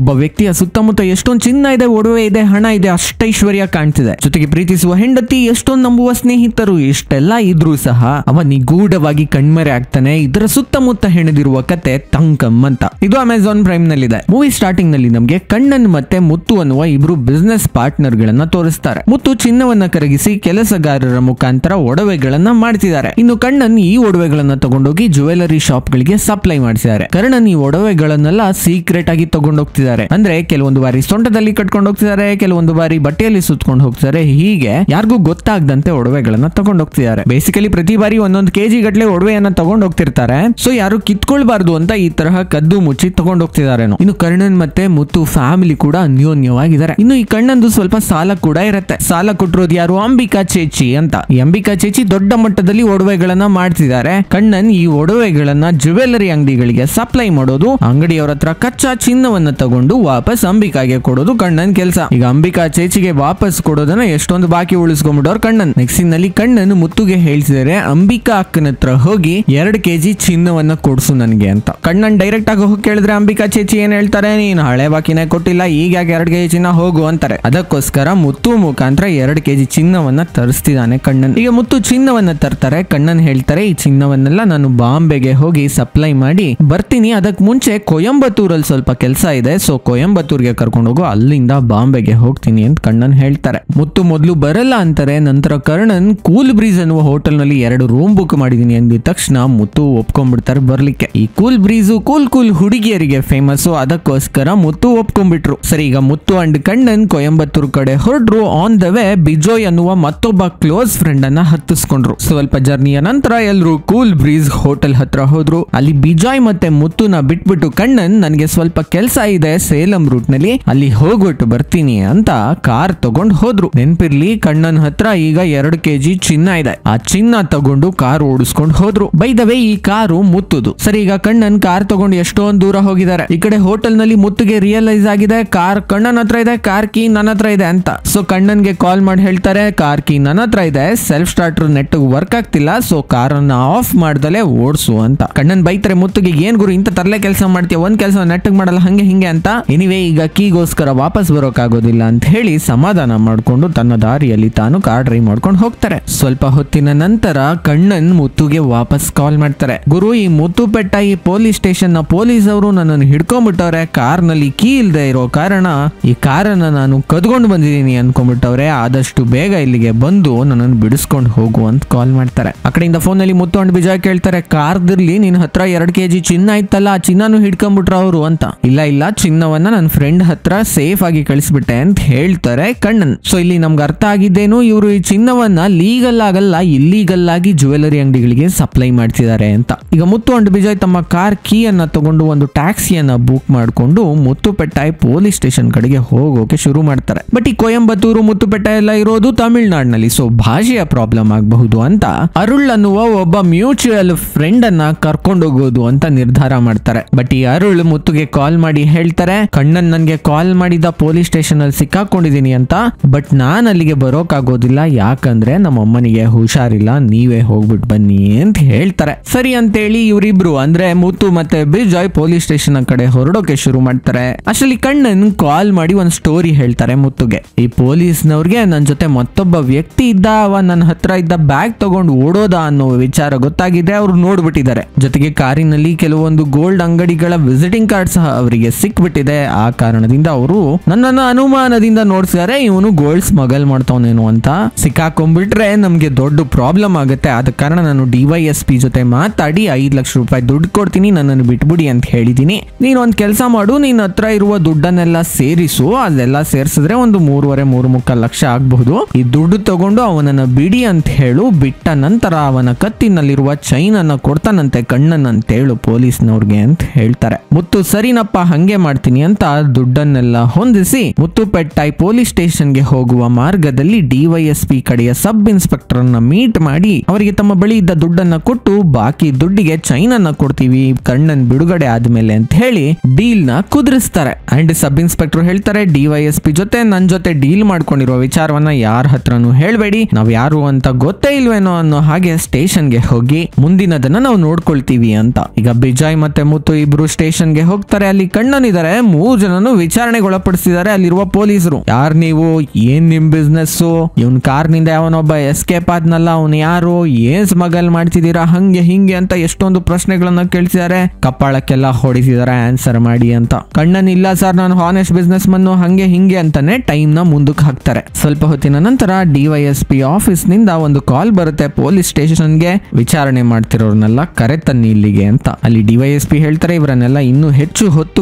ಒಬ್ಬ ವ್ಯಕ್ತಿಯ ಸುತ್ತಮುತ್ತ ಎಷ್ಟೊಂದು ಚಿನ್ನ ಇದೆ, ಒಡವೆ ಇದೆ, ಹಣ ಇದೆ ಅಷ್ಟೈಶ್ವರ್ಯ ಕಾಣ್ತಿದೆ. ಜೊತೆಗೆ ಪ್ರೀತಿಸುವ ಹೆಂಡತಿ ಎಷ್ಟೊಂದು ನಂಬುವ ಸ್ನೇಹಿತರು ಇಷ್ಟೆಲ್ಲ ಇದ್ರೂ ಸಹ ಅವ ನಿಗೂಢವಾಗಿ ಕಣ್ಮರೆ ಆಗ್ತಾನೆ, ಇದರ ಸುತ್ತಮುತ್ತ ಹೆಣೆದಿರುವ ಕತೆ ತಂಕಮ್ ಅಂತ. ಇದು ಅಮೆಝಾನ್ ಪ್ರೈಮ್ ನಲ್ಲಿದೆ. ಮೂವಿ ಸ್ಟಾರ್ಟಿಂಗ್ನಲ್ಲಿ ನಮಗೆ ಕಣ್ಣನ್ ಮತ್ತೆ ಮುತ್ತು ಅನ್ನುವ ಇಬ್ರು ಬಿಸ್ನೆಸ್ ಪಾರ್ಟ್ನರ್ ಗಳನ್ನ ತೋರಿಸ್ತಾರೆ. ಮುತ್ತು ಚಿನ್ನವನ್ನ ಕರಗಿಸಿ ಕೆಲಸಗಾರರ ಮುಖಾಂತರ ಒಡವೆಗಳನ್ನ ಮಾಡ್ತಿದ್ದಾರೆ. ಇನ್ನು ಕಣ್ಣನ್ ಈ ಒಡವೆಗಳನ್ನ ತಗೊಂಡೋಗಿ ಜ್ಯುವೆಲರಿ ಶಾಪ್ ಗಳಿಗೆ ಸಪ್ಲೈ ಮಾಡಿಸಿದ್ದಾರೆ. ಕರ್ಣನ್ ಈ ಒಡವೆಗಳನ್ನೆಲ್ಲ ಸೀಕ್ರೆಟ್ ಆಗಿ ತಗೊಂಡೋಗ್ತಿದ್ದಾರೆ. ಅಂದ್ರೆ ಕೆಲವೊಂದು ಬಾರಿ ಸೊಂಟದಲ್ಲಿ ಕಟ್ಕೊಂಡು ಹೋಗ್ತಿದ್ದಾರೆ, ಕೆಲವೊಂದು ಬಾರಿ ಬಟ್ಟೆಯಲ್ಲಿ ಸುತ್ಕೊಂಡು ಹೋಗ್ತಿದ್ದಾರೆ. ಹೀಗೆ ಯಾರಿಗೂ ಗೊತ್ತಾಗದಂತೆ ಒಡವೆಗಳನ್ನ ತಗೊಂಡು ಹೋಗ್ತಿದ್ದಾರೆ. ಬೇಸಿಕಲಿ ಪ್ರತಿ ಬಾರಿ ಒಂದೊಂದು ಕೆಜಿ ಗಟ್ಲೆ ಒಡವೆಯನ್ನ ತಗೊಂಡು ಹೋಗ್ತಿರ್ತಾರೆ. ಸೊ ಯಾರು ಕಿತ್ಕೊಳ್ಬಾರ್ದು ಅಂತ ಈ ತರಹ ಕದ್ದು ಮುಚ್ಚಿ ತಗೊಂಡು ಹೋಗ್ತಿದ್ದಾರೆ ಇನ್ನು ಕರ್ಣನ್ ಮತ್ತೆ ಮುತ್ತು ಫ್ಯಾಮಿಲಿ ಕೂಡ ಅನ್ಯೋನ್ಯವಾಗಿದ್ದಾರೆ. ಇನ್ನು ಈ ಕಣ್ಣಂದು ಸ್ವಲ್ಪ ಸಾಲ ಕೂಡ ಇರುತ್ತೆ. ಸಾಲ ಕೊಟ್ಟಿರೋದು ಯಾರು? ಅಂಬಿಕಾ ಚೇಚಿ ಅಂತ. ಅಂಬಿಕಾ ಚೇಚಿ ದೊಡ್ಡ ಮಟ್ಟದಲ್ಲಿ ಒಡವೆಗಳನ್ನ ಮಾಡ್ತಿದ್ದಾರೆ. ಕಣ್ಣನ್ ಈ ಒಡವೆಗಳನ್ನ ಜುವೆಲ್ಲರಿ ಅಂಗಡಿಗಳಿಗೆ ಸಪ್ಲೈ ಮಾಡೋದು ಅಂಗಡಿಯವರ ಹತ್ರ ಕಚ್ಚಾ ಚಿನ್ನವನ್ನ ತಗೊಂಡು ವಾಪಸ್ ಅಂಬಿಕಾಗೆ ಕೊಡೋದು ಕಣ್ಣನ್ ಕೆಲಸ. ಈಗ ಅಂಬಿಕಾ ಚೇಚಿಗೆ ವಾಪಸ್ ಕೊಡೋದನ್ನ ಎಷ್ಟೊಂದು ಬಾಕಿ ಉಳಿಸ್ಕೊಂಡ್ಬಿಟ್ಟವ್ರು ಕಣ್ಣನ್. ನೆಕ್ಸ್ಟ್ನಲ್ಲಿ ಕಣ್ಣನ್ ಮುತ್ತುಗೆ ಹೇಳಿಸಿದರೆ, ಅಂಬಿಕಾ ಅಕ್ಕನ ಹತ್ರ ಹೋಗಿ ಎರಡ್ ಕೆಜಿ ಚಿನ್ನವನ್ನ ಕೊಡ್ಸು ನನಗೆ ಅಂತ. ಕಣ್ಣನ್ ಡೈರೆಕ್ಟ್ ಆಗಿ ಹೋಗಿ ಕೇಳಿದ್ರೆ, ಅಂಬಿಕಾ ಚೇಚಿ ಏನ್ ಹೇಳ್ತಾರೆ? ನೀನು ಹಳೆ ಬಾಕಿನೇ ಕೊಟ್ಟಿಲ್ಲ ಈಗ ಯಾಕೆ ಎರಡ್ ಕೆಜಿ ಚಿನ್ನ ಹೋಗು ಅಂತಾರೆ. ಅದಕ್ಕೋಸ್ಕರ ಮುತ್ತು ಮುಖಾಂತರ ಎರಡ್ ಕೆಜಿ ಚಿನ್ನವನ್ನ ತರಿಸ್ತಿದ್ದಾನೆ ಕಣ್ಣನ್. ಈಗ ಮುತ್ತು ಚಿನ್ನವನ್ನ ತರ್ತಾರೆ. ಕಣ್ಣನ್ ಹೇಳ್ತಾರೆ, ಈ ಚಿನ್ನವನ್ನೆಲ್ಲ ನಾನು ಬಾಂಬೆಗೆ ಹೋಗಿ ಸಪ್ಲೈ ಮಾಡಿ ಬರ್ತೀನಿ. ಅದಕ್ ಮುಂಚೆ ಕೊಯಂಬತ್ತೂರಲ್ಲಿ ಸ್ವಲ್ಪ ಕೆಲಸ ಇದೆ. ಸೊ ಕೊಯಂಬತ್ತೂರ್ಗೆ ಕರ್ಕೊಂಡು ಹೋಗು ಅಲ್ಲಿಂದ ಬಾಂಬೆಗೆ ಹೋಗ್ತೀನಿ ಅಂತ ಕಣ್ಣನ್ ಹೇಳ್ತಾರೆ. ಮುತ್ತು ಮೊದಲು ಬರಲ್ಲ ಅಂತಾರೆ, ನಂತರ ಕರ್ಣನ್ ಕೂಲ್ ಬ್ರೀಸ್ ಅನ್ನುವ ಹೋಟೆಲ್ನಲ್ಲಿ ಎರಡು ರೂಮ್ ಬುಕ್ ಮಾಡಿದೀನಿ ಅಂದಿದ ತಕ್ಷಣ ಮುತ್ತು ಒಪ್ಕೊಂಡ್ಬಿಡ್ತಾರೆ ಬರ್ಲಿಕ್ಕೆ. ಈ ಕೂಲ್ ಬ್ರೀಸು ಕೂಲ್ ಕೂಲ್ ಹುಡುಗಿಯರಿಗೆ ಫೇಮಸ್ ಅದಕ್ಕೋಸ್ಕರ ಮುತ್ತು ಒಪ್ಕೊಂಡ್ಬಿಟ್ರು. ಸರಿ, ಈಗ ಮುತ್ತು ಅಂಡ್ ಕಣ್ಣನ್ ಕೊಯಂಬತ್ತೂರ್ ಕಡೆ ಹೊರಡ್ರು ಆನ್ ದ ವೇ ಬಿಜೋಯ್ ಅನ್ನುವ ಮತ್ತೊಬ್ಬ ಕ್ಲೋಸ್ ಫ್ರೆಂಡ್ ಅನ್ನ ಹತ್ತಿಸ್ಕೊಂಡ್ರು. ಸ್ವಲ್ಪ ಜರ್ನಿಯ ನಂತರ ಎಲ್ಲರೂ ಕೂಲ್ ಬ್ರೀಸ್ ಹೋಟೆಲ್ ಹತ್ರ ಹೋದ್ರು. ಅಲ್ಲಿ ಬಿಜಾಯ್ ಮತ್ತೆ ಮುತ್ತುನ ಬಿಟ್ಬಿಟ್ಟು ಕಣ್ಣನ್, ನನಗೆ ಸ್ವಲ್ಪ ಕೆಲಸ ಇದೆ ಸೇಲಂ ರೂಟ್ನಲ್ಲಿ ಅಲ್ಲಿ ಹೋಗ್ಬಿಟ್ಟು ಬರ್ತೀನಿ ಅಂತ ಕಾರ್ ತಗೊಂಡ್ ಹೋದ್ರು. ನೆನ್ಪಿರ್ಲಿ, ಕಣ್ಣನ್ ಹತ್ರ ಈಗ ಎರಡು ಕೆಜಿ ಚಿನ್ನ ಇದೆ. ಆ ಚಿನ್ನ ತಗೊಂಡು ಕಾರ್ ಓಡಿಸ್ಕೊಂಡು ಹೋದ್ರು. ಬೈ ದ ವೇ, ಈ ಕಾರು ಮುತ್ತುದು. ಸರಿ, ಈಗ ಕಣ್ಣನ್ ಕಾರ್ ತಗೊಂಡು ಎಷ್ಟೊಂದ್ ದೂರ ಹೋಗಿದ್ದಾರೆ. ಈ ಕಡೆ ಹೋಟೆಲ್ನಲ್ಲಿ ಮುತ್ತುಗೆ ರಿಯಲೈಸ್ ಆಗಿದೆ, ಕಾರ್ ಕಣ್ಣನ್ ಹತ್ರ ಇದೆ, ಕಾರ್ ಕೀ ನನ್ನ ಹತ್ರ ಇದೆ ಅಂತ. ಸೊ ಕಣ್ಣನ್ಗೆ ಕಾಲ್ ಮಾಡಿ ಹೇಳ್ತಾರೆ, ಕಾರ್ ಕೀ ನನ್ನ ಹತ್ರ ಇದೆ ಸೆಲ್ಫ್ ಸ್ಟಾರ್ಟರ್ ನೆಟ್ ವರ್ಕ್ ಆಗ್ತಿಲ್ಲ ಸೊ ಕಾರನ್ನ ಆಫ್ ಮಾಡ್ದಲೆ ಓಡಿಸು ಅಂತ. ಕಣ್ಣನ್ ಬೈತಾರೆ ಮುತ್ತಿಗೆ, ಏನ್ ಗುರು ಇಂತ ತರಲೆ ಕೆಲಸ ಮಾಡ್ತೀಯ? ಒಂದ್ ಕೆಲಸ ನೆಟ್ಟಗ್ ಮಾಡಲ್ಲ, ಹಂಗೆ ಹಿಂಗೆ ಅಂತ. ಎನಿವೆ ಈಗ ಕೀಗೋಸ್ಕರ ವಾಪಸ್ ಬರೋಕಾಗೋದಿಲ್ಲ ಅಂತ ಹೇಳಿ ಸಮಾಧಾನ ಮಾಡ್ಕೊಂಡು ತನ್ನ ದಾರಿಯಲ್ಲಿ ತಾನು ಕಾರ್ ಡ್ರೈವ್ ಮಾಡ್ಕೊಂಡು ಹೋಗ್ತಾರೆ. ಸ್ವಲ್ಪ ಹೊತ್ತಿನ ನಂತರ ಕಣ್ಣನ್ ಮುತ್ತುಗೆ ವಾಪಸ್ ಕಾಲ್ ಮಾಡ್ತಾರೆ. ಗುರು, ಈ ಮುತ್ತುಪೆಟ್ಟ ಈ ಪೊಲೀಸ್ ಸ್ಟೇಷನ್ನ ಪೊಲೀಸ್ ಅವರು ನನ್ನನ್ನು ಹಿಡ್ಕೊಂಡ್ಬಿಟ್ಟವ್ರೆ. ಕಾರ್ನಲ್ಲಿ ಕೀ ಇಲ್ದೆ ಇರೋ ಕಾರಣ ಈ ಕಾರನ್ನ ನಾನು ಕದ್ಕೊಂಡು ಬಂದಿದ್ದೀನಿ ಅನ್ಕೊಂಡ್ಬಿಟ್ಟವ್ರೆ. ಆದಷ್ಟು ಬೇಗ ಇಲ್ಲಿಗೆ ಬಂದು ನನ್ನನ್ನು ಬಿಡಿಸ್ಕೊಂಡು ಹೋಗು ಅಂತ ಕಾಲ್ ಮಾಡ್ತಾರೆ. ಆ ಕಡೆಯಿಂದ ಫೋನ್ನಲ್ಲಿ ಮುತ್ತು ಅಂಡ್ ಬಿಜಾಯ್ ಕೇಳ್ತಾರೆ ಕಾರ್ದಿರ್ಲಿ ನಿನ್ ಹತ್ರ ಎರಡ್ ಕೆಜಿ ಚಿನ್ನ ಇತ್ತಲ್ಲ, ಆ ಚಿನ್ನನು ಹಿಡ್ಕೊಂಡ್ಬಿಟ್ರ ಅವರು ಅಂತ. ಇಲ್ಲ ಇಲ್ಲ ಚಿನ್ನವನ್ನ ನನ್ನ ಫ್ರೆಂಡ್ ಹತ್ರ ಸೇಫ್ ಆಗಿ ಕಳಿಸ್ಬಿಟ್ಟೆ ಅಂತ ಹೇಳ್ತಾರೆ ಕಣ್ಣನ್. ಸೊ ಇಲ್ಲಿ ನಮ್ಗೆ ಅರ್ಥ ಆಗಿದ್ದೇನು, ಇವರು ಈ ಚಿನ್ನವನ್ನ ಲೀಗಲ್ ಆಗಲ್ಲ ಇಲ್ಲೀಗಲ್ ಆಗಿ ಜುವೆಲರಿ ಅಂಗಡಿಗಳಿಗೆ ಸಪ್ಲೈ ಮಾಡ್ತಿದ್ದಾರೆ ಅಂತ. ಈಗ ಮುತ್ತು ಅಂಡ್ ಬಿಜಯ್ ತಮ್ಮ ಕಾರ್ ಕೀ ಅನ್ನ ತಗೊಂಡು ಒಂದು ಟ್ಯಾಕ್ಸಿಯನ್ನ ಬುಕ್ ಮಾಡಿಕೊಂಡು ಮುತ್ತುಪೆಟ್ಟಾಯ್ ಪೊಲೀಸ್ ಸ್ಟೇಷನ್ ಕಡೆಗೆ ಹೋಗೋಕೆ ಶುರು ಮಾಡ್ತಾರೆ. ಬಟ್ ಈ ಕೊಯಂಬತ್ತೂರು, ಮುತ್ತುಪೆಟ್ಟ ಎಲ್ಲ ಇರೋದು ತಮಿಳ್ನಾಡಿನಲ್ಲಿ ಸೊ ಭಾಷೆಯ ಪ್ರಾಬ್ಲಮ್ ಆಗಬಹುದು ಅಂತ ಅರುಳ್ ಅನ್ನುವ ಒಬ್ಬ ಮ್ಯೂಚುವಲ್ ಫ್ರೆಂಡ್ ಅನ್ನ ಕರ್ಕೊಂಡು ಹೋಗೋದು ಅಂತ ನಿರ್ಧಾರ ಮಾಡ್ತಾರೆ. ಬಟ್ ಈ ಅರುಳ್ ಮುತ್ತುಗೆ ಕಾಲ್ ಮಾಡಿ ಹೇಳ್ತಾರೆ ಕಣ್ಣನ್ ನನ್ಗೆ ಕಾಲ್ ಮಾಡಿದ ಪೊಲೀಸ್ ಸ್ಟೇಷನ್ ಅಲ್ಲಿ ಸಿಕ್ಕಾಕೊಂಡಿದೀನಿ ಅಂತ ಬಟ್ ನಾನ್ ಅಲ್ಲಿಗೆ ಬರೋಕಾಗೋದಿಲ್ಲ. ಯಾಕಂದ್ರೆ ನಮ್ಮ ಅಮ್ಮನಿಗೆ ಹುಷಾರಿಲ್ಲ. ನೀವೇ ಹೋಗ್ಬಿಟ್ಟು ಬನ್ನಿ ಅಂತ ಹೇಳ್ತಾರೆ. ಸರಿ ಅಂತೇಳಿ ಇವರಿಬ್ರು, ಅಂದ್ರೆ ಮುತ್ತು ಮತ್ತೆ ಬಿಜಾಯ್ ಪೊಲೀಸ್ ಸ್ಟೇಷನ್ ಕಡೆ ಹೊರಡೋಕೆ ಶುರು ಮಾಡ್ತಾರೆ. ಅಷ್ಟರಲ್ಲಿ ಕಣ್ಣನ್ ಕಾಲ್ ಮಾಡಿ ಒಂದ್ ಸ್ಟೋರಿ ಹೇಳ್ತಾರೆ ಮುತ್ತುಗೆ. ಈ ಪೊಲೀಸ್ ಪೊಲೀಸ್ನವ್ರಿಗೆ ನನ್ ಜೊತೆ ಮತ್ತೊಬ್ಬ ವ್ಯಕ್ತಿ ಇದ್ದ ಅವ ನನ್ನ ಹತ್ರ ಇದ್ದ ಬ್ಯಾಗ್ ತಗೊಂಡು ಓಡೋದ ಅನ್ನೋ ವಿಚಾರ ಗೊತ್ತಾಗಿದೆ. ಅವ್ರು ನೋಡ್ಬಿಟ್ಟಿದ್ದಾರೆ. ಜೊತೆಗೆ ಕಾರಿನಲ್ಲಿ ಕೆಲವೊಂದು ಗೋಲ್ಡ್ ಅಂಗಡಿಗಳ ವಿಸಿಟಿಂಗ್ ಕಾರ್ಡ್ ಸಹ ಅವರಿಗೆ ಸಿಕ್ಬಿಟ್ಟಿದೆ ಆ ಕಾರಣದಿಂದ ಅವರು ನನ್ನನ್ನು ಅನುಮಾನದಿಂದ ನೋಡ್ಸಿದ್ದಾರೆ ಇವನು ಗೋಲ್ಡ್ ಸ್ಮಗಲ್ ಮಾಡ್ತಾವನೇನು ಅಂತ. ಸಿಕ್ಕಾಕೊಂಡ್ಬಿಟ್ರೆ ನಮ್ಗೆ ದೊಡ್ಡ ಪ್ರಾಬ್ಲಮ್ ಆಗುತ್ತೆ. ಆದ ಕಾರಣ ನಾನು ಡಿವೈಎಸ್ಪಿ ಜೊತೆ ಮಾತಾಡಿ ಐದ್ ಲಕ್ಷ ರೂಪಾಯಿ ದುಡ್ಡು ಕೊಡ್ತೀನಿ, ನನ್ನನ್ನು ಬಿಟ್ಬಿಡಿ ಅಂತ ಹೇಳಿದೀನಿ. ನೀನ್ ಒಂದ್ ಕೆಲಸ ಮಾಡು, ನಿನ್ನ ಹತ್ರ ಇರುವ ದುಡ್ಡನ್ನೆಲ್ಲ ಸೇರಿಸು ಅದೆಲ್ಲ ಸೇರಿಸಿದ್ರೆ ಒಂದು ಮೂರುವರೆ ಮೂರು ಮುಕ್ಕಾಲು ಲಕ್ಷ ಆಗಬಹುದು. ಈ ದುಡ್ಡು ತಗೊಂಡು ಅವನನ್ನ ಬಿಡಿ ಅಂತ ಹೇಳು, ಬಿಟ್ಟ ನಂತರ ಅವನ ಕತ್ತಿನಲ್ಲಿರುವ ಚೈನ್ ಅನ್ನ ಕೊಡ್ತಾನಂತೆ ಕಣ್ಣನ್ನಂತೇಳು ಪೊಲೀಸ್ನವ್ರಿಗೆ ಅಂತ ಹೇಳ್ತಾರೆ. ಮುತ್ತು ಸರಿನಪ್ಪ, ಹಂಗೆ ಮಾಡ್ತೀನಿ ಅಂತ ದುಡ್ಡನ್ನೆಲ್ಲ ಹೊಂದಿಸಿ ಮುತ್ತುಪೆಟ್ಟಾಯ್ ಪೊಲೀಸ್ ಸ್ಟೇಷನ್ಗೆ ಹೋಗುವ ಮಾರ್ಗದಲ್ಲಿ ಡಿವೈಎಸ್ಪಿ ಕಡೆಯ ಸಬ್ ಇನ್ಸ್ಪೆಕ್ಟರ್ ಅನ್ನ ಮೀಟ್ ಮಾಡಿ ಅವರಿಗೆ ತಮ್ಮ ಬಳಿ ಇದ್ದ ದುಡ್ಡನ್ನ ಕೊಟ್ಟು ಬಾಕಿ ದುಡ್ಡಿಗೆ ಚೈನ್ ಅನ್ನ ಕೊಡ್ತೀವಿ, ಕಣ್ಣನ್ ಬಿಡುಗಡೆ ಆದ್ಮೇಲೆ ಅಂತ ಹೇಳಿ ಡೀಲ್ನ ಕುದುರಿಸ್ತಾರೆ. ಅಂಡ್ ಸಬ್ ಇನ್ಸ್ಪೆಕ್ಟರ್ ಹೇಳ್ತಾರೆ, ಡಿವೈಎಸ್ಪಿ ಜೊತೆ ನನ್ ಜೊತೆ ಡೀಲ್ ಮಾಡ್ಕೊಂಡಿರೋ ವಿಚಾರವನ್ನ ಯಾರ ಹತ್ರನೂ ಹೇಳ್ಬೇಡಿ, ನಾವ್ ಯಾರು ಅಂತ ಗೊತ್ತೇ ಇಲ್ವೇನೋ ಅನ್ನೋ ಹಾಗೆ ಸ್ಟೇಷನ್ಗೆ ಹೋಗಿ ಮುಂದಿನದನ್ನ ನಾವು ನೋಡ್ಕೊಳ್ತೀವಿ ಅಂತ. ಈಗ ಬಿಜಾಯ್ ಮತ್ತೆ ಮುತ್ತು ಇಬ್ರು ಸ್ಟೇಷನ್ಗೆ ಹೋಗ್ತಾರೆ, ಅಲ್ಲಿ ಕಣ್ಣನಿದ್ದಾರೆ. ನೋಡ್ತಾರೆ ಮೂರ್ ಜನನು ವಿಚಾರಣೆಗೆ ಒಳಪಡಿಸಿದ್ದಾರೆ ಅಲ್ಲಿರುವ ಪೊಲೀಸರು. ಯಾರ್ ನೀವು? ಏನ್ ನಿಮ್ ಬಿಸ್ನೆಸ್ ಇವನ್ ಕಾರ್ನಿಂದ ಯಾವನೊಬ್ಬ ಎಸ್ಕೇಪ್ ಆದ್ನಲ್ಲ, ಅವ್ನು ಯಾರು? ಏನ್ ಸ್ಮಗಲ್ ಮಾಡ್ತಿದ್ದೀರಾ? ಹಂಗೆ ಹಿಂಗೆ ಅಂತ ಎಷ್ಟೊಂದು ಪ್ರಶ್ನೆಗಳನ್ನ ಕೇಳ್ತಿದ್ದಾರೆ. ಕಪ್ಪಾಳಕ್ಕೆಲ್ಲ ಹೊಡಿಸಿದಾರೆ ಆನ್ಸರ್ ಮಾಡಿ ಅಂತ. ಕಣ್ಣನ್ ಇಲ್ಲ ಸರ್ ನಾನು ಹಾನೆಸ್ಟ್ ಬಿಸ್ನೆಸ್ ಮನ್ ಹಂಗೆ ಹಿಂಗೆ ಅಂತಾನೆ ಟೈಮ್ನ ಮುಂದಕ್ಕೆ ಹಾಕ್ತಾರೆ. ಸ್ವಲ್ಪ ಹೊತ್ತಿನ ನಂತರ ಡಿವೈಎಸ್ಪಿ ಆಫೀಸ್ನಿಂದ ಒಂದು ಕಾಲ್ ಬರುತ್ತೆ ಪೊಲೀಸ್ ಸ್ಟೇಷನ್ಗೆ ವಿಚಾರಣೆ ಮಾಡ್ತಿರೋರ್ನೆಲ್ಲ ಕರೆ ತನ್ನಿ ಇಲ್ಲಿಗೆ ಅಂತ. ಅಲ್ಲಿ ಡಿವೈಎಸ್ಪಿ ಹೇಳ್ತಾರೆ, ಇವರನ್ನೆಲ್ಲ ಇನ್ನೂ ಹೆಚ್ಚು ಹೊತ್ತು